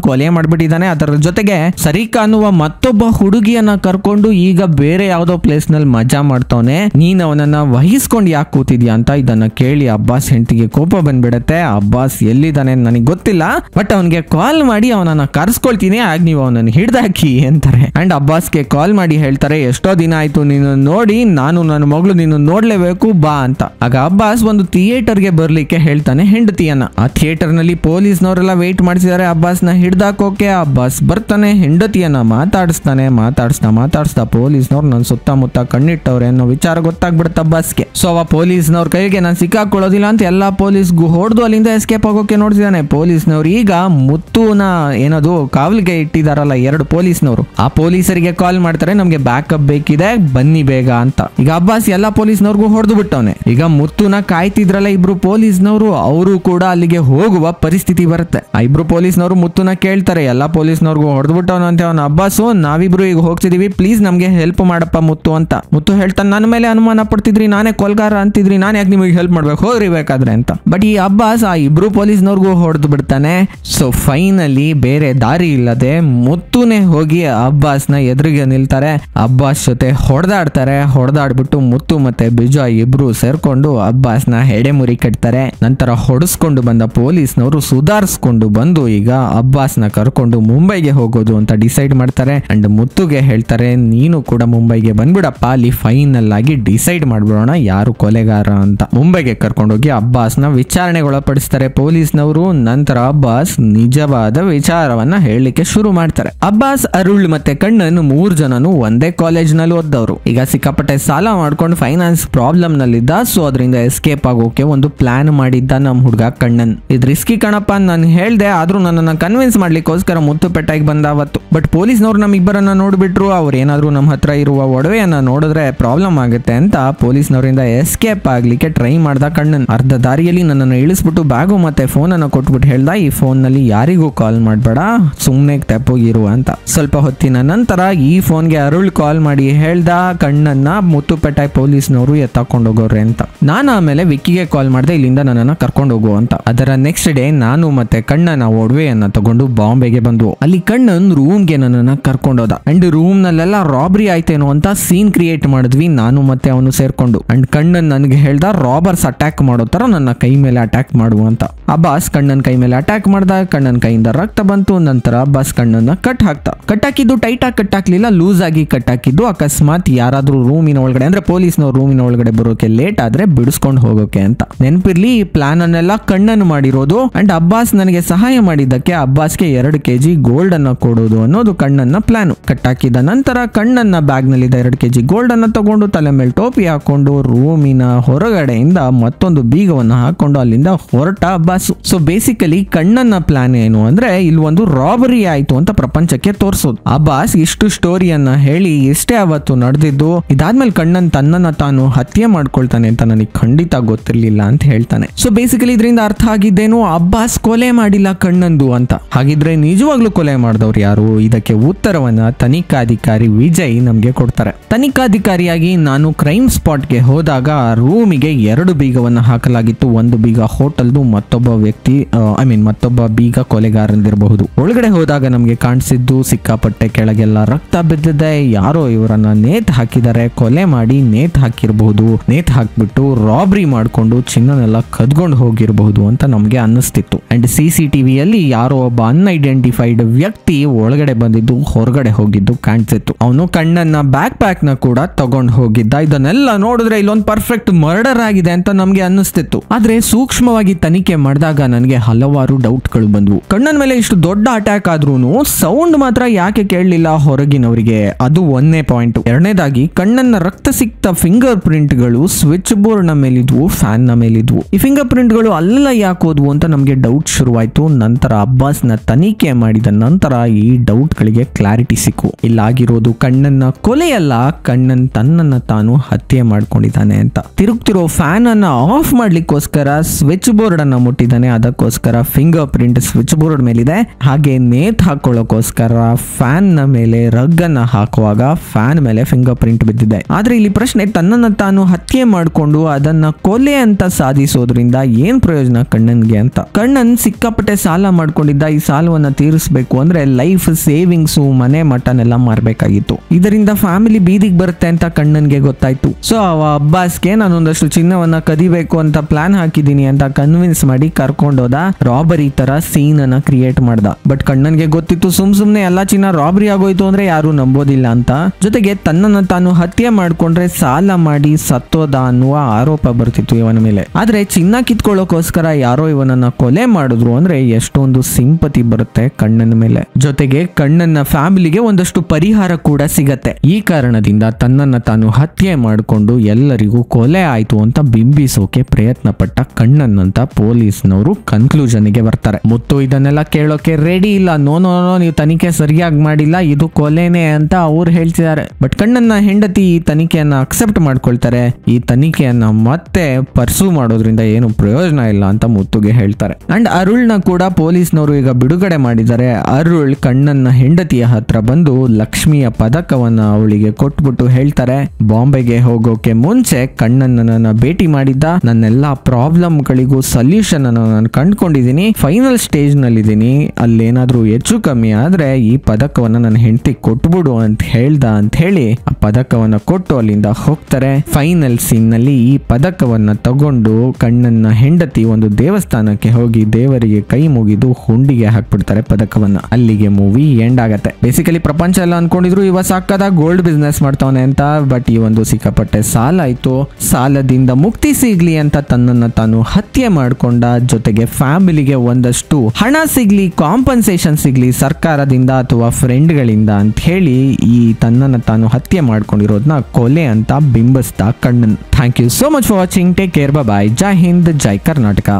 ಕೊಲೆ ಮಾಡ್ಬಿಟ್ಟಿದ್ದಾನೆ ಅದರ ಜೊತೆಗೆ ಸರಿಕಾ ಅನ್ನುವ ಮತ್ತೊಬ್ಬ ಹುಡುಗಿಯನ್ನ ಕರ್ಕೊಂಡು ಈಗ ಬೇರೆ ಯಾವ್ದೋ ಪ್ಲೇಸ್ನಲ್ಲಿ ಮಜಾ ಮಾಡ್ತಾವನೆ. ನೀನ್ ಅವನನ್ನ ವಹಿಸ್ಕೊಂಡು ಯಾಕೆ ಕೂತಿದ್ಯಾ ಅಂತ ಇದನ್ನ ಕೇಳಿ ಅಬ್ಬಾಸ್ ಹೆಂಡತಿಗೆ ಕೋಪ ಬಂದ್ಬಿಡತ್ತೆ. ಅಬ್ಬಾಸ್ ಎಲ್ಲಿದ್ದಾನೆ ನನಗೆ ಗೊತ್ತಿಲ್ಲ ಬಟ್ ಅವನಿಗೆ ಕಾಲ್ ಮಾಡಿ ಅವನನ್ನ ಕರ್ಸ್ಕೊಳ್ತೀನಿ, ಆಗ ನೀವು ಅವನನ್ನ ಹಿಡ್ದಾಕಿ ಅಂತಾರೆ. ಅಂಡ್ ಅಬ್ಬಾಸ್ಗೆ ಕಾಲ್ ಮಾಡಿ ಹೇಳ್ತಾರೆ, ಎಷ್ಟೋ ದಿನ ಆಯ್ತು ನೀನು ನೋಡಿ, ನಾನು ನನ್ನ ಮಗಳು ನೀನು ನೋಡ್ಲೇಬೇಕು, ಬಾ ಅಂತ. ಆಗ ಅಬ್ಬಾಸ್ ಒಂದು ಥಿಯೇಟರ್ಗೆ ಬರ್ಲಿಕ್ಕೆ ಹೇಳ್ತಾನೆ ಹೆಂಡತಿಯನ್ನ. ಆ ಥಿಯೇಟರ್ನಲ್ಲಿ ಪೊಲೀಸ್ನವರೆಲ್ಲ ವೇಟ್ ಮಾಡಿಸಿದ್ದಾರೆ ಅಬ್ಬಾಸ್ನ ಹಿಡ್ದಾಕೋಕೆ. ಅಬ್ಬಾಸ್ ಬರ್ತಾನೆ, ಹೆಂಡತಿಯನ್ನ ಮಾತಾಡಿಸ್ತಾನೆ, ಮಾತಾಡಿಸ್ತಾ ಮಾತಾಡಿಸ್ತಾ ಪೊಲೀಸ್ನವ್ರು ನನ್ನ ಸುತ್ತಮುತ್ತ ಕಣ್ಣಿಟ್ಟವ್ರೆ ಅನ್ನೋ ವಿಚಾರ ಗೊತ್ತಾಗ್ಬಿಡುತ್ತೆ ಅಬ್ಬಾಸ್ಗೆ. ಸೊ ಅವ ಪೊಲೀಸ್ನವ್ರ ಕೈಗೆ ನಾನು ಸಿಕ್ಕಾಕೊಳ್ಳೋದಿಲ್ಲ ಅಂತ ಎಲ್ಲಾ ಪೊಲೀಸ್ಗೂ ಹೊಡೆದು ಅಲ್ಲಿಂದ ಎಸ್ಕೇಪ್ ಆಗೋಕೆ ನೋಡ್ತಿದ್ದಾನೆ ಪೊಲೀಸ್ನವ್ರು. ಈಗ ಮುತ್ತುನ ಏನದು, ಕಾವಲಿಗೆ ಇಟ್ಟಿದಾರಲ್ಲ ಎರಡು ಪೊಲೀಸ್ನವರು. ಆ ಪೊಲೀಸರಿಗೆ ಕಾಲ್ ಮಾಡ್ತಾರೆ, ನಮ್ಗೆ ಬ್ಯಾಕಪ್ ಬೇಕಿದೆ, ಬನ್ನಿ ಬೇಗ ಅಂತ. ಈಗ ಅಬ್ಬಾಸ್ ಎಲ್ಲಾ ಪೊಲೀಸ್ನವ್ರಿಗೂ ಹೊಡೆದು ಬಿಟ್ಟವನೆ. ಈಗ ಮುತ್ತುನ ಕಾಯ್ತಿದ್ರಲ್ಲ ಇಬ್ರು ಪೊಲೀಸ್ನವರು, ಅವರು ಕೂಡ ಅಲ್ಲಿಗೆ ಹೋಗುವ ಪರಿಸ್ಥಿತಿ ಬರುತ್ತೆ. ಆ ಇಬ್ರು ಪೊಲೀಸ್ನವರು ಮುತ್ತುನ ಕೇಳ್ತಾರೆ, ಎಲ್ಲಾ ಪೊಲೀಸ್ನವ್ರಿಗೂ ಹೊಡೆದು ಅಂತ ಅವನ. ಅಬ್ಬಾಸು, ನಾವಿಬ್ರು ಈಗ ಹೋಗ್ತಿದೀವಿ ಪ್ಲೀಸ್ ನಮ್ಗೆ ಹೆಲ್ಪ್ ಮಾಡಪ್ಪ ಮುತ್ತು ಅಂತ. ಮುತ್ತು ಹೇಳ್ತಾನೆ ನನ್ನ ಮೇಲೆ ಅನುಮಾನ ಪಡ್ತಿದ್ರಿ, ನಾನೇ ಕೊಲ್ಗಾರ ಅಂತಿದ್ರಿ, ನಾನು ಯಾಕೆ ನಿಮಗೆ ಹೆಲ್ಪ್ ಮಾಡ್ಬೇಕು? ಹೋಗ್ರಿ ಬೇಕಾದ್ರೆ ಅಂತ. ಬಟ್ ಈ ಅಬ್ಬಾಸ್, ಆ ಇಬ್ರು ಪೊಲೀಸ್ನವ್ರಿಗೂ ಹೊಡೆದು ಬಿಡ್ತಾನೆ. ಸೊ ಫೈನಲಿ ಬೇರೆ ದಾರಿ ಇಲ್ಲದೆ ಮುತ್ತುನೇ ಹೋಗಿ ಅಬ್ಬಾಸ್ನ ಎದುರಿಗೆ ನಿಲ್ತಾರೆ. ಅಬ್ಬಾಸ್ ಜೊತೆ ಹೊಡೆದಾಡ್ತಾರೆ. ಹೊಡೆದಾಡ್ಬಿಟ್ಟು ಮುತ್ತು ಮತ್ತೆ ಬಿಜಾಯ್ ಇಬ್ರು ಸೇರ್ಕೊಂಡು ಅಬ್ಬಾಸ್ನ ಹೆಡೆಮುರಿ ಕಟ್ತಾರೆ. ನಂತರ ಹೊಡೆಸ್ಕೊಂಡು ಬಂದ ಪೊಲೀಸ್ನವರು ಸುಧಾರಿಸ್ಕೊಂಡು ಬಂದು ಈಗ ಅಬ್ಬಾಸ್ನ ಕರ್ಕೊಂಡು ಮುಂಬೈಗೆ ಹೋಗೋದು ಅಂತ ಡಿಸೈಡ್ ಮಾಡ್ತಾರೆ. ಅಂಡ್ ಮುತ್ತುಗೆ ಹೇಳ್ತಾರೆ, ನೀನು ಕೂಡ ಮುಂಬೈಗೆ ಬಂದ್ಬಿಡಪ್ಪ. ಅಲ್ಲಿ ಫೈನಲ್ ಆಗಿ ಡಿಸೈಡ್ ಮಾಡ್ಬಿಡೋಣ ಯಾರು ಕೊಲೆಗಾರ ಅಂತ. ಮುಂಬೈಗೆ ಕರ್ಕೊಂಡೋಗಿ ಅಬ್ಬಾಸ್ನ ವಿಚಾರಣೆಗೊಳಪಡಿಸ್ತಾರೆ ಪೊಲೀಸ್ನವರು. ನಂತರ ಅಬ್ಬಾಸ್ ನಿಜವಾದ ವಿಚಾರವನ್ನ ಹೇಳಲಿಕ್ಕೆ ಶುರು ಮಾಡ್ತಾರೆ. ಅಬ್ಬಾಸ್, ಅರುಳ್ ಮತ್ತೆ ಕಣ್ಣನ್ ಮೂರ್ ಜನನು ಒಂದೇ ಕಾಲೇಜ್ನಲ್ಲಿ ಓದ್ದವರು. ಈಗ ಸಿಕ್ಕಾಪಟ್ಟೆ ಸಾಲ ಮಾಡ್ಕೊಂಡು ಫೈನಾನ್ಸ್ ಪ್ರಾಬ್ಲಮ್ ನಲ್ಲಿದ್ದ ಸೊ ಅದರಿಂದ ಎಸ್ಕೇಪ್ ಆಗೋಕೆ ಒಂದು ಪ್ಲಾನ್ ಮಾಡಿದ್ದ ನಮ್ ಹುಡುಗ ಕಣ್ಣನ್. ಇದ್ ರಿಸ್ಕಿ ಕಣಪ್ಪ ನಾನು ಹೇಳ್ದೆ, ಆದ್ರೂ ನನ್ನನ್ನ ಕನ್ವಿನ್ಸ್ ಮಾಡ್ಲಿಕ್ಕೋಸ್ಕರ ಮುತ್ತು ಪೆಟ್ಟಾಗಿ ಬಂದ ಅವತ್ತು. ಬಟ್ ಪೊಲೀಸ್ನವ್ರು ನಮ್ಮಿಬ್ಬರನ್ನ ನೋಡ್ಬಿಟ್ರು ಅವ್ರು ಏನಾದ್ರು ನಮ್ಮ ಹತ್ರ ಇರುವ ಒಡವೆಯನ್ನ ನೋಡಿದ್ರೆ ಪ್ರಾಬ್ಲಮ್ ಆಗುತ್ತೆ ಅಂತ ಪೊಲೀಸ್ನವರಿಂದ ಎಸ್ಕೇಪ್ ಆಗ್ಲಿಕ್ಕೆ ಟ್ರೈ ಮಾಡ್ದ ಕಣ್ಣನ್. ಅರ್ಧ ದಾರಿಯಲ್ಲಿ ನನ್ನನ್ನು ಇಳಿಸ್ಬಿಟ್ಟು ಬ್ಯಾಗು ಮತ್ತೆ ಫೋನ್ ಅನ್ನ ಕೊಟ್ಬಿಟ್ಟು ಹೇಳ್ದ, ಈ ಫೋನ್ನಲ್ಲಿ ಯಾರಿಗೂ ಕಾಲ್ ಮಾಡಬೇಡ, ಸುಮ್ನೆ ತೆಪ್ಪೋಗಿರು ಅಂತ. ಸ್ವಲ್ಪ ಹೊತ್ತಿನ ನಂತರ ಈ ಫೋನ್ಗೆ ಅರುಳ್ ಕಾಲ್ ಮಾಡಿ ಹೇಳ್ದ, ಕಣ್ಣನ್ನ ಮುತ್ತುಪೇಟೆ ಪೊಲೀಸ್ನವರು ಎತ್ತಾಕೊಂಡು ಹೋಗೋರೆ ಅಂತ. ನಾನು ಆಮೇಲೆ ವಿಕ್ಕಿಗೆ ಕಾಲ್ ಮಾಡಿದೆ, ಇಲ್ಲಿಂದ ನನ್ನನ್ನು ಕರ್ಕೊಂಡು ಹೋಗು ಅಂತ. ಅದರ ನೆಕ್ಸ್ಟ್ ಡೇ ನಾನು ಮತ್ತೆ ಕಣ್ಣನ ಒಡವೆಯನ್ನ ತಗೊಂಡು ಬಾಂಬೆಗೆ ಬಂದ್ವು. ಅಲ್ಲಿ ಕಣ್ಣನ್ ರೂಮ್ಗೆ ನನ್ನನ್ನು ಕರ್ಕೊಂಡೋದ. ಅಂಡ್ ರೂಮ್ ನಲ್ಲೆಲ್ಲ ರಾಬರಿ ಆಯ್ತೇನೋ ಅಂತ ಸೀನ್ ಕ್ರಿಯೇಟ್ ಮಾಡಿದ್ವಿ, ನಾನು ಮತ್ತೆ ಅವನು ಸೇರ್ಕೊಂಡು. ಅಂಡ್ ಕಣ್ಣನ್ ನನಗೆ ಹೇಳ್ದ ರಾಬರ್ಸ್ ಅಟ್ಯಾಕ್ ಮಾಡೋ ತರ ನನ್ನ ಕೈ ಮೇಲೆ ಅಟ್ಯಾಕ್ ಮಾಡು ಅಂತ. ಅಬ್ಬಾಸ್ ಕಣ್ಣನ್ ಕೈ ಮೇಲೆ ಅಟ್ಯಾಕ್ ಮಾಡ್ದ, ಕಣ್ಣನ ಕೈಯಿಂದ ರಕ್ತ ಬಂತು, ನಂತರ ಬಸ್ ಕಣ್ಣನ್ನ ಕಟ್ ಹಾಕ್ತ. ಕಟ್ ಹಾಕಿದ್ದು ಟೈಟ್ ಆಗಿ ಕಟ್ ಹಾಕ್ಲಿಲ್ಲ ಲೂಸ್ ಆಗಿ ಕಟ್ ಹಾಕಿದ್ದು. ಅಕಸ್ಮಾತ್ ಯಾರಾದ್ರೂ ರೂಮಿನ ಒಳಗಡೆ, ಅಂದ್ರೆ ಪೊಲೀಸ್ನವ್ರು ರೂಮಿನ ಒಳಗಡೆ ಬರೋಕೆ ಲೇಟ್ ಆದ್ರೆ ಬಿಡಿಸ್ಕೊಂಡು ಹೋಗೋಕೆ ಅಂತ. ನೆನಪಿರ್ಲಿ, ಈ ಪ್ಲಾನ್ ಅನ್ನೆಲ್ಲ ಕಣ್ಣನ್ನು ಮಾಡಿರೋದು. ಅಂಡ್ ಅಬ್ಬಾಸ್ ನನಗೆ ಸಹಾಯ ಮಾಡಿದ್ದಕ್ಕೆ ಅಬ್ಬಾಸ್ಗೆ ಎರಡು ಕೆಜಿ ಗೋಲ್ಡ್ ಅನ್ನ ಕೊಡೋದು ಅನ್ನೋದು ಕಣ್ಣನ್ನ ಪ್ಲಾನ್ ಕಟ್ ಹಾಕಿದ ನಂತರ ಕಣ್ಣನ್ನ ಬ್ಯಾಗ್ ನಲ್ಲಿದ್ದ ಎರಡು ಕೆಜಿ ಗೋಲ್ಡ್ ಅನ್ನ ತಗೊಂಡು ತಲೆ ಮೇಲೆ ಟೋಪಿ ಹಾಕೊಂಡು ರೂಮಿನ ಹೊರಗಡೆಯಿಂದ ಮತ್ತೊಂದು ಬೀಗವನ್ನು ಹಾಕೊಂಡು ಅಲ್ಲಿಂದ ಹೊರಟ ಅಬ್ಬಾಸ್ ಸೊ ಬೇಸಿಕಲಿ ಕಣ್ಣನ್ನ ಪ್ಲಾನ್ ಏನು ಅಂದ್ರೆ ಇಲ್ಲಿ ಒಂದು ರಾಬರಿ ಆಯ್ತು ಅಂತ ಪ್ರಪಂಚಕ್ಕೆ ತೋರಿಸೋದು. ಅಬ್ಬಾಸ್ ಇಷ್ಟು ಸ್ಟೋರಿಯನ್ನ ಹೇಳಿ ಎಷ್ಟೇ ಅವತ್ತು ನಡೆದಿದ್ದು, ಇದಾದ್ಮೇಲೆ ಕಣ್ಣನ್ ತನ್ನನ್ನ ತಾನು ಹತ್ಯೆ ಮಾಡ್ಕೊಳ್ತಾನೆ ಅಂತ ನನಗೆ ಖಂಡಿತ ಗೊತ್ತಿರ್ಲಿಲ್ಲ ಅಂತ ಹೇಳ್ತಾನೆ. ಸೊ ಬೇಸಿಕಲಿ ಇದರಿಂದ ಅರ್ಥ ಆಗಿದ್ದೇನು ಅಬ್ಬಾಸ್ ಕೊಲೆ ಮಾಡಿಲ್ಲ ಕಣ್ಣಂದು ಅಂತ. ಹಾಗಿದ್ರೆ ನಿಜವಾಗ್ಲೂ ಕೊಲೆ ಮಾಡಿದವ್ರು ಯಾರು? ಇದಕ್ಕೆ ಉತ್ತರವನ್ನ ತನಿಖಾಧಿಕಾರಿ ವಿಜಯ್ ನಮ್ಗೆ ಕೊಡ್ತಾರೆ. ತನಿಖಾಧಿಕಾರಿಯಾಗಿ ನಾನು ಕ್ರೈಮ್ ಸ್ಪಾಟ್ಗೆ ಹೋದಾಗ ರೂಮಿಗೆ ಎರಡು ಬೀಗವನ್ನ ಹಾಕಲಾಗಿತ್ತು. ಒಂದು ಬೀಗ ಹೋಟೆಲ್ದು ಮತ್ತೊಬ್ಬ ವ್ಯಕ್ತಿ ಐ ಮೀನ್ ಮತ್ತೊಬ್ಬ ಬೀಗ ಕೊಲೆಗಾರನಿರಬಹುದು ಒಳಗಡೆ ಹೋದಾಗ ನಮಗೆ ಕಾಣಿಸಿದ್ದು ಸಿಕ್ಕಾಪಟ್ಟೆ ಕೆಳಗೆಲ್ಲ ರಕ್ತ ಬಿದ್ದಿದೆ. ಯಾರೋ ಇವರನ್ನ ನೇತ್ ಹಾಕಿದ್ದಾರೆ. ಕೊಲೆ ಮಾಡಿ ನೇತ್ ಹಾಕಿರಬಹುದು. ನೇತ್ ಹಾಕ್ಬಿಟ್ಟು ರಾಬ್ರಿ ಮಾಡ್ಕೊಂಡು ಚಿನ್ನನೆಲ್ಲ ಕದ್ಕೊಂಡು ಹೋಗಿರಬಹುದು ಅಂತ ನಮಗೆ ಅನ್ನಿಸ್ತಿತ್ತು. ಅಂಡ್ ಸಿ ಸಿ ಟಿವಿಯಲ್ಲಿ ಯಾರೋ ಒಬ್ಬ ಅನ್ಐಡೆಂಟಿಫೈಡ್ ವ್ಯಕ್ತಿ ಒಳಗಡೆ ಬಂದಿದ್ದು, ಹೊರಗಡೆ ಹೋಗಿದ್ದು ಕಾಣಿಸಿತ್ತು. ಅವನು ಕಣ್ಣನ್ನ ಬ್ಯಾಕ್ ಪ್ಯಾಕ್ನ ಕೂಡ ತಗೊಂಡು ಹೋಗಿದ್ದ. ಇದನ್ನೆಲ್ಲ ನೋಡಿದ್ರೆ ಇಲ್ಲೊಂದು ಪರ್ಫೆಕ್ಟ್ ಮರ್ಡರ್ ಆಗಿದೆ ಅಂತ ನಮಗೆ ಅನ್ನಿಸ್ತಿತ್ತು. ಆದ್ರೆ ಸೂಕ್ಷ್ಮವಾಗಿ ತನಿಖೆ ಮಾಡಿದಾಗ ನನಗೆ ಹಲವಾರು ಡೌಟ್ಗಳು ಬಂದವು. ಕಣ್ಣನ ಮೇಲೆ ಇಷ್ಟು ದೊಡ್ಡ ಅಟ್ಯಾಕ್ ಆದ್ರೂ ಸೌಂಡ್ ಮಾತ್ರ ಯಾಕೆ ಕೇಳಲಿಲ್ಲ ಹೊರಗಿನವರಿಗೆ? ಅದು ಒಂದನೇ ಪಾಯಿಂಟ್ ಎರಡನೇದಾಗಿ, ಕಣ್ಣನ್ನ ರಕ್ತ ಸಿಕ್ತ ಫಿಂಗರ್ ಪ್ರಿಂಟ್ಗಳು ಸ್ವಿಚ್ ಬೋರ್ಡ್ನ ಮೇಲಿದ್ವು ಫ್ಯಾನ್ನ ಮೇಲಿದ್ವು. ಈ ಫಿಂಗರ್ ಪ್ರಿಂಟ್ಗಳು ಅಲ್ಲ ಯಾಕೆ ಹೋದ್ವು ಅಂತ ನಮಗೆ ಡೌಟ್ ಶುರುವಾಯಿತು. ನಂತರ ಅಬ್ಬಾಸ್ನ ತನಿಖೆ ಮಾಡಿದ ನಂತರ ಈ ಡೌಟ್ ಗಳಿಗೆ ಕ್ಲಾರಿಟಿ ಸಿಕ್ಕು. ಇಲ್ಲಾಗಿರೋದು ಕಣ್ಣನ್ನ ಕೊಲೆಯಲ್ಲ, ಕಣ್ಣನ್ ತನ್ನನ್ನ ತಾನು ಹತ್ಯೆ ಮಾಡ್ಕೊಂಡಿದ್ದಾನೆ ಅಂತ. ತಿರುಗ್ತಿರೋ ಫ್ಯಾನ್ ಅನ್ನ ಆಫ್ ಮಾಡ್ಲಿಕ್ಕೋಸ್ಕರ ಸ್ವಿಚ್ ಬೋರ್ಡ್ ಅನ್ನ ಮುಟ್ಟಿದ್ದಾನೆ. ಅದಕ್ಕೋಸ್ಕರ ಫಿಂಗರ್ ಪ್ರಿಂಟ್ ಸ್ವಿಚ್ ಬೋರ್ಡ್ ಮೇಲಿದೆ. ಹಾಗೆ ನೇತ್ ಹಾಕೊಳ್ಳೋಕೋಸ್ಕರ ಫ್ಯಾನ್ನ ಮೇಲೆ ರಗ್ ಅನ್ನ ಹಾಕುವಾಗ ಫ್ಯಾನ್ ಮೇಲೆ ಫಿಂಗರ್ ಪ್ರಿಂಟ್ ಬಿದ್ದಿದೆ. ಆದ್ರೆ ಇಲ್ಲಿ ಪ್ರಶ್ನೆ, ತನ್ನನ್ನ ತಾನು ಹತ್ಯೆ ಮಾಡಿಕೊಂಡು ಅದನ್ನ ಕೊಲೆ ಅಂತ ಸಾಧಿಸೋದ್ರಿಂದ ಏನ್ ಪ್ರಯೋಜನ ಕಣ್ಣನ್ಗೆ ಅಂತ? ಕಣ್ಣನ್ ಸಿಕ್ಕಾಪಟ್ಟೆ ಸಾಲ ಮಾಡ್ಕೊಂಡಿದ್ದ ಈ ಸಾಲವನ್ನ ತೀರಿಸಬೇಕು ಅಂದ್ರೆ ಲೈಫ್ ಸೇವಿಂಗ್ಸ್ ಮನೆ ಮಟನೆಲ್ಲ ಮಾರ್ಬೇಕಾಗಿತ್ತು. ಇದರಿಂದ ಫ್ಯಾಮಿಲಿ ಬೀದಿಗೆ ಬರುತ್ತೆ ಅಂತ ಕಣ್ಣನ್ಗೆ ಗೊತ್ತಾಯ್ತು. ಸೊ ಅವ, ಅಬ್ಬಾಸ್ಗೆ ನಾನು ಒಂದಷ್ಟು ಚಿನ್ನವನ್ನ ಕದಿಬೇಕು ಅಂತ ಪ್ಲಾನ್ ಹಾಕಿದೀನಿ ಅಂತ ಕನ್ವಿನ್ಸ್ ಮಾಡಿ ಕರ್ಕೊಂಡೋದ ರಾಬರಿ ತರ ಸೀನ್ ಅನ್ನ ಕ್ರಿಯೇಟ್ ಮಾಡ್ದ. ಬಟ್ ಕಣ್ಣನ್ಗೆ ಗೊತ್ತಿತ್ತು ಸುಮ್ ಸುಮ್ನೆ ಎಲ್ಲಾ ಚಿನ್ನ ರಾಬರಿ ಆಗೋಯ್ತು ಅಂದ್ರೆ ಯಾರು ನಂಬೋದಿಲ್ಲ ಅಂತ. ಜೊತೆಗೆ ತನ್ನನ್ನ ತಾನು ಹತ್ಯೆ ಮಾಡ್ಕೊಂಡ್ರೆ ಸಾಲ ಮಾಡಿ ಸತ್ತೋದ ಅನ್ನುವ ಆರೋಪ ಬರ್ತಿತ್ತು ಇವನ ಮೇಲೆ. ಆದ್ರೆ ಚಿನ್ನ ಕಿತ್ಕೊಳ್ಳೋಕೋಸ್ಕರ ಯಾರೋ ಇವನನ್ನ ಕೊಲೆ ಮಾಡಿದ್ರು ಅಂದ್ರೆ ಎಷ್ಟೊಂದು ಸಿಂಪತಿ ಬರುತ್ತೆ ಕಣ್ಣನ ಮೇಲೆ. ಜೊತೆಗೆ ಕಣ್ಣನ್ನ ಫ್ಯಾಮಿಲಿಗೆ ಒಂದಷ್ಟು ಪರಿಹಾರ ಕೂಡ ಸಿಗತ್ತೆ. ಈ ಕಾರಣದಿಂದ ತನ್ನನ್ನ ತಾನು ಹತ್ಯೆ ಮಾಡಿಕೊಂಡು ಎಲ್ಲರಿಗೂ ಕೊಲೆ ಆಯ್ತು ಅಂತ ಬಿಂಬಿಸೋಕೆ ಪ್ರಯತ್ನ ಪಟ್ಟ ಕಣ್ಣನ್ನಂತ ಪೊಲೀಸ್ನವರು ಕನ್ಕ್ಲೂಷನ್ಗೆ ಬರ್ತಾರೆ. ಮುತ್ತು ಇದನ್ನೆಲ್ಲ ಕೇಳೋಕೆ ರೆಡಿ ಇಲ್ಲ. ನೋ ನೋ ನೋ ನೀವು ತನಿಖೆ ಸರಿಯಾಗಿ ಮಾಡಿಲ್ಲ. ಇದು ಕೊಲೆನೆ ಅಂತ ಅವ್ರು ಹೇಳ್ತಿದ್ದಾರೆ. ಬಟ್ ಕಣ್ಣನ್ನ ಹೆಂಡತಿ ಈ ತನಿಖೆಯನ್ನ ಅಕ್ಸೆಪ್ಟ್ ಮಾಡ್ಕೊಳ್ತಾರೆ. ಈ ತನಿಖೆಯನ್ನ ಮತ್ತೆ ಪರ್ಸೂ ಮಾಡೋದ್ರಿಂದ ಏನು ಪ್ರಯೋಜನ ಇಲ್ಲ ಅಂತ ಮುತ್ತುಗೆ ಹೇಳ್ತಾರೆ. ಅಂಡ್ ಅರುಳ್ನ ಕೂಡ ಪೊಲೀಸ್ನವರು ಈಗ ಬಿಡುಗಡೆ ಮಾಡಿದ್ದಾರೆ. ಅರುಳ್ ಕಣ್ಣನ್ನ ಹೆಂಡತಿಯ ಹತ್ರ ಬಂದು ಲಕ್ಷ್ಮಿಯ ಪದಕವನ್ನ ಅವಳಿಗೆ ಕೊಟ್ಬಿಟ್ಟು ಹೇಳ್ತಾರೆ. ಬಾಂಬೆಗೆ ಹೋಗೋಕೆ ಮುಂಚೆ ಕಣ್ಣನ್ನ ನನ್ನ ಭೇಟಿ ಮಾಡಿದ್ದ. ನನ್ನೆಲ್ಲಾ ಪ್ರಾಬ್ಲಮ್ ಗಳಿಗೂ ಸೊಲ್ಯೂಷನ್ ಅನ್ನು ನಾನು ಕಂಡ್ಕೊಂಡಿದ್ದೀನಿ. Final stage ನಲ್ಲಿದ್ದೀನಿ. ಅಲ್ಲೇನಾದ್ರೂ ಹೆಚ್ಚು ಕಮ್ಮಿ ಆದ್ರೆ ಈ ಪದಕವನ್ನ ನನ್ನ ಹೆಂಡತಿ ಕೊಟ್ಬಿಡು ಅಂತ ಹೇಳ್ದ ಅಂತ ಹೇಳಿ ಆ ಪದಕವನ್ನ ಕೊಟ್ಟು ಅಲ್ಲಿಂದ ಹೋಗ್ತಾರೆ. ಫೈನಲ್ ಸೀನ್ನಲ್ಲಿ ಈ ಪದಕವನ್ನ ತಗೊಂಡು ಕಣ್ಣನ್ನ ಹೆಂಡತಿ ಒಂದು ದೇವಸ್ಥಾನಕ್ಕೆ ಹೋಗಿ ದೇವರಿಗೆ ಕೈ ಮುಗಿದು ಹುಂಡಿಗೆ ಹಾಕ್ಬಿಡ್ತಾರೆ ಪದಕವನ್ನ. ಅಲ್ಲಿಗೆ ಮೂವಿ ಎಂಡ್ ಆಗತ್ತೆ. ಬೇಸಿಕಲಿ ಪ್ರಪಂಚ ಎಲ್ಲ ಅನ್ಕೊಂಡಿದ್ರು ಇವ ಸಾಕದ ಗೋಲ್ಡ್ ಬಿಸ್ನೆಸ್ ಮಾಡ್ತಾವನೆ ಅಂತ ಬಟ್ ಈ ಒಂದು ಸಿಕ್ಕಾಪಟ್ಟೆ ಸಾಲ ಆಯ್ತು ಸಾಲದಿಂದ ಮುಕ್ತಿ ಸಿಗ್ಲಿ ಅಂತ ತನ್ನನ್ನ ತಾನು ಹತ್ಯೆ ಮಾಡ್ಕೊಂಡ ಜೊತೆಗೆ ಫ್ಯಾಮಿಲಿಗೆ ಒಂದಷ್ಟು ಹಣ ಸಿಗ್ಲಿ ಕಾಂಪನ್ಸೇಷನ್ ಸಿಗ್ಲಿ, ಸರ್ಕಾರದಿಂದ ಅಥವಾ ಫ್ರೆಂಡ್ಗಳಿಂದ ಅಂತ ಹೇಳಿ ಈ ತನ್ನನ್ನ ತಾನು ಹತ್ಯೆ ಮಾಡ್ಕೊಂಡಿರೋದನ್ನ ಕೊಲೆ ಅಂತ ಬಿಂಬಿಸ್ತಾ Kannan. Thank you so much for watching take care bye Jai Hind Jai Karnataka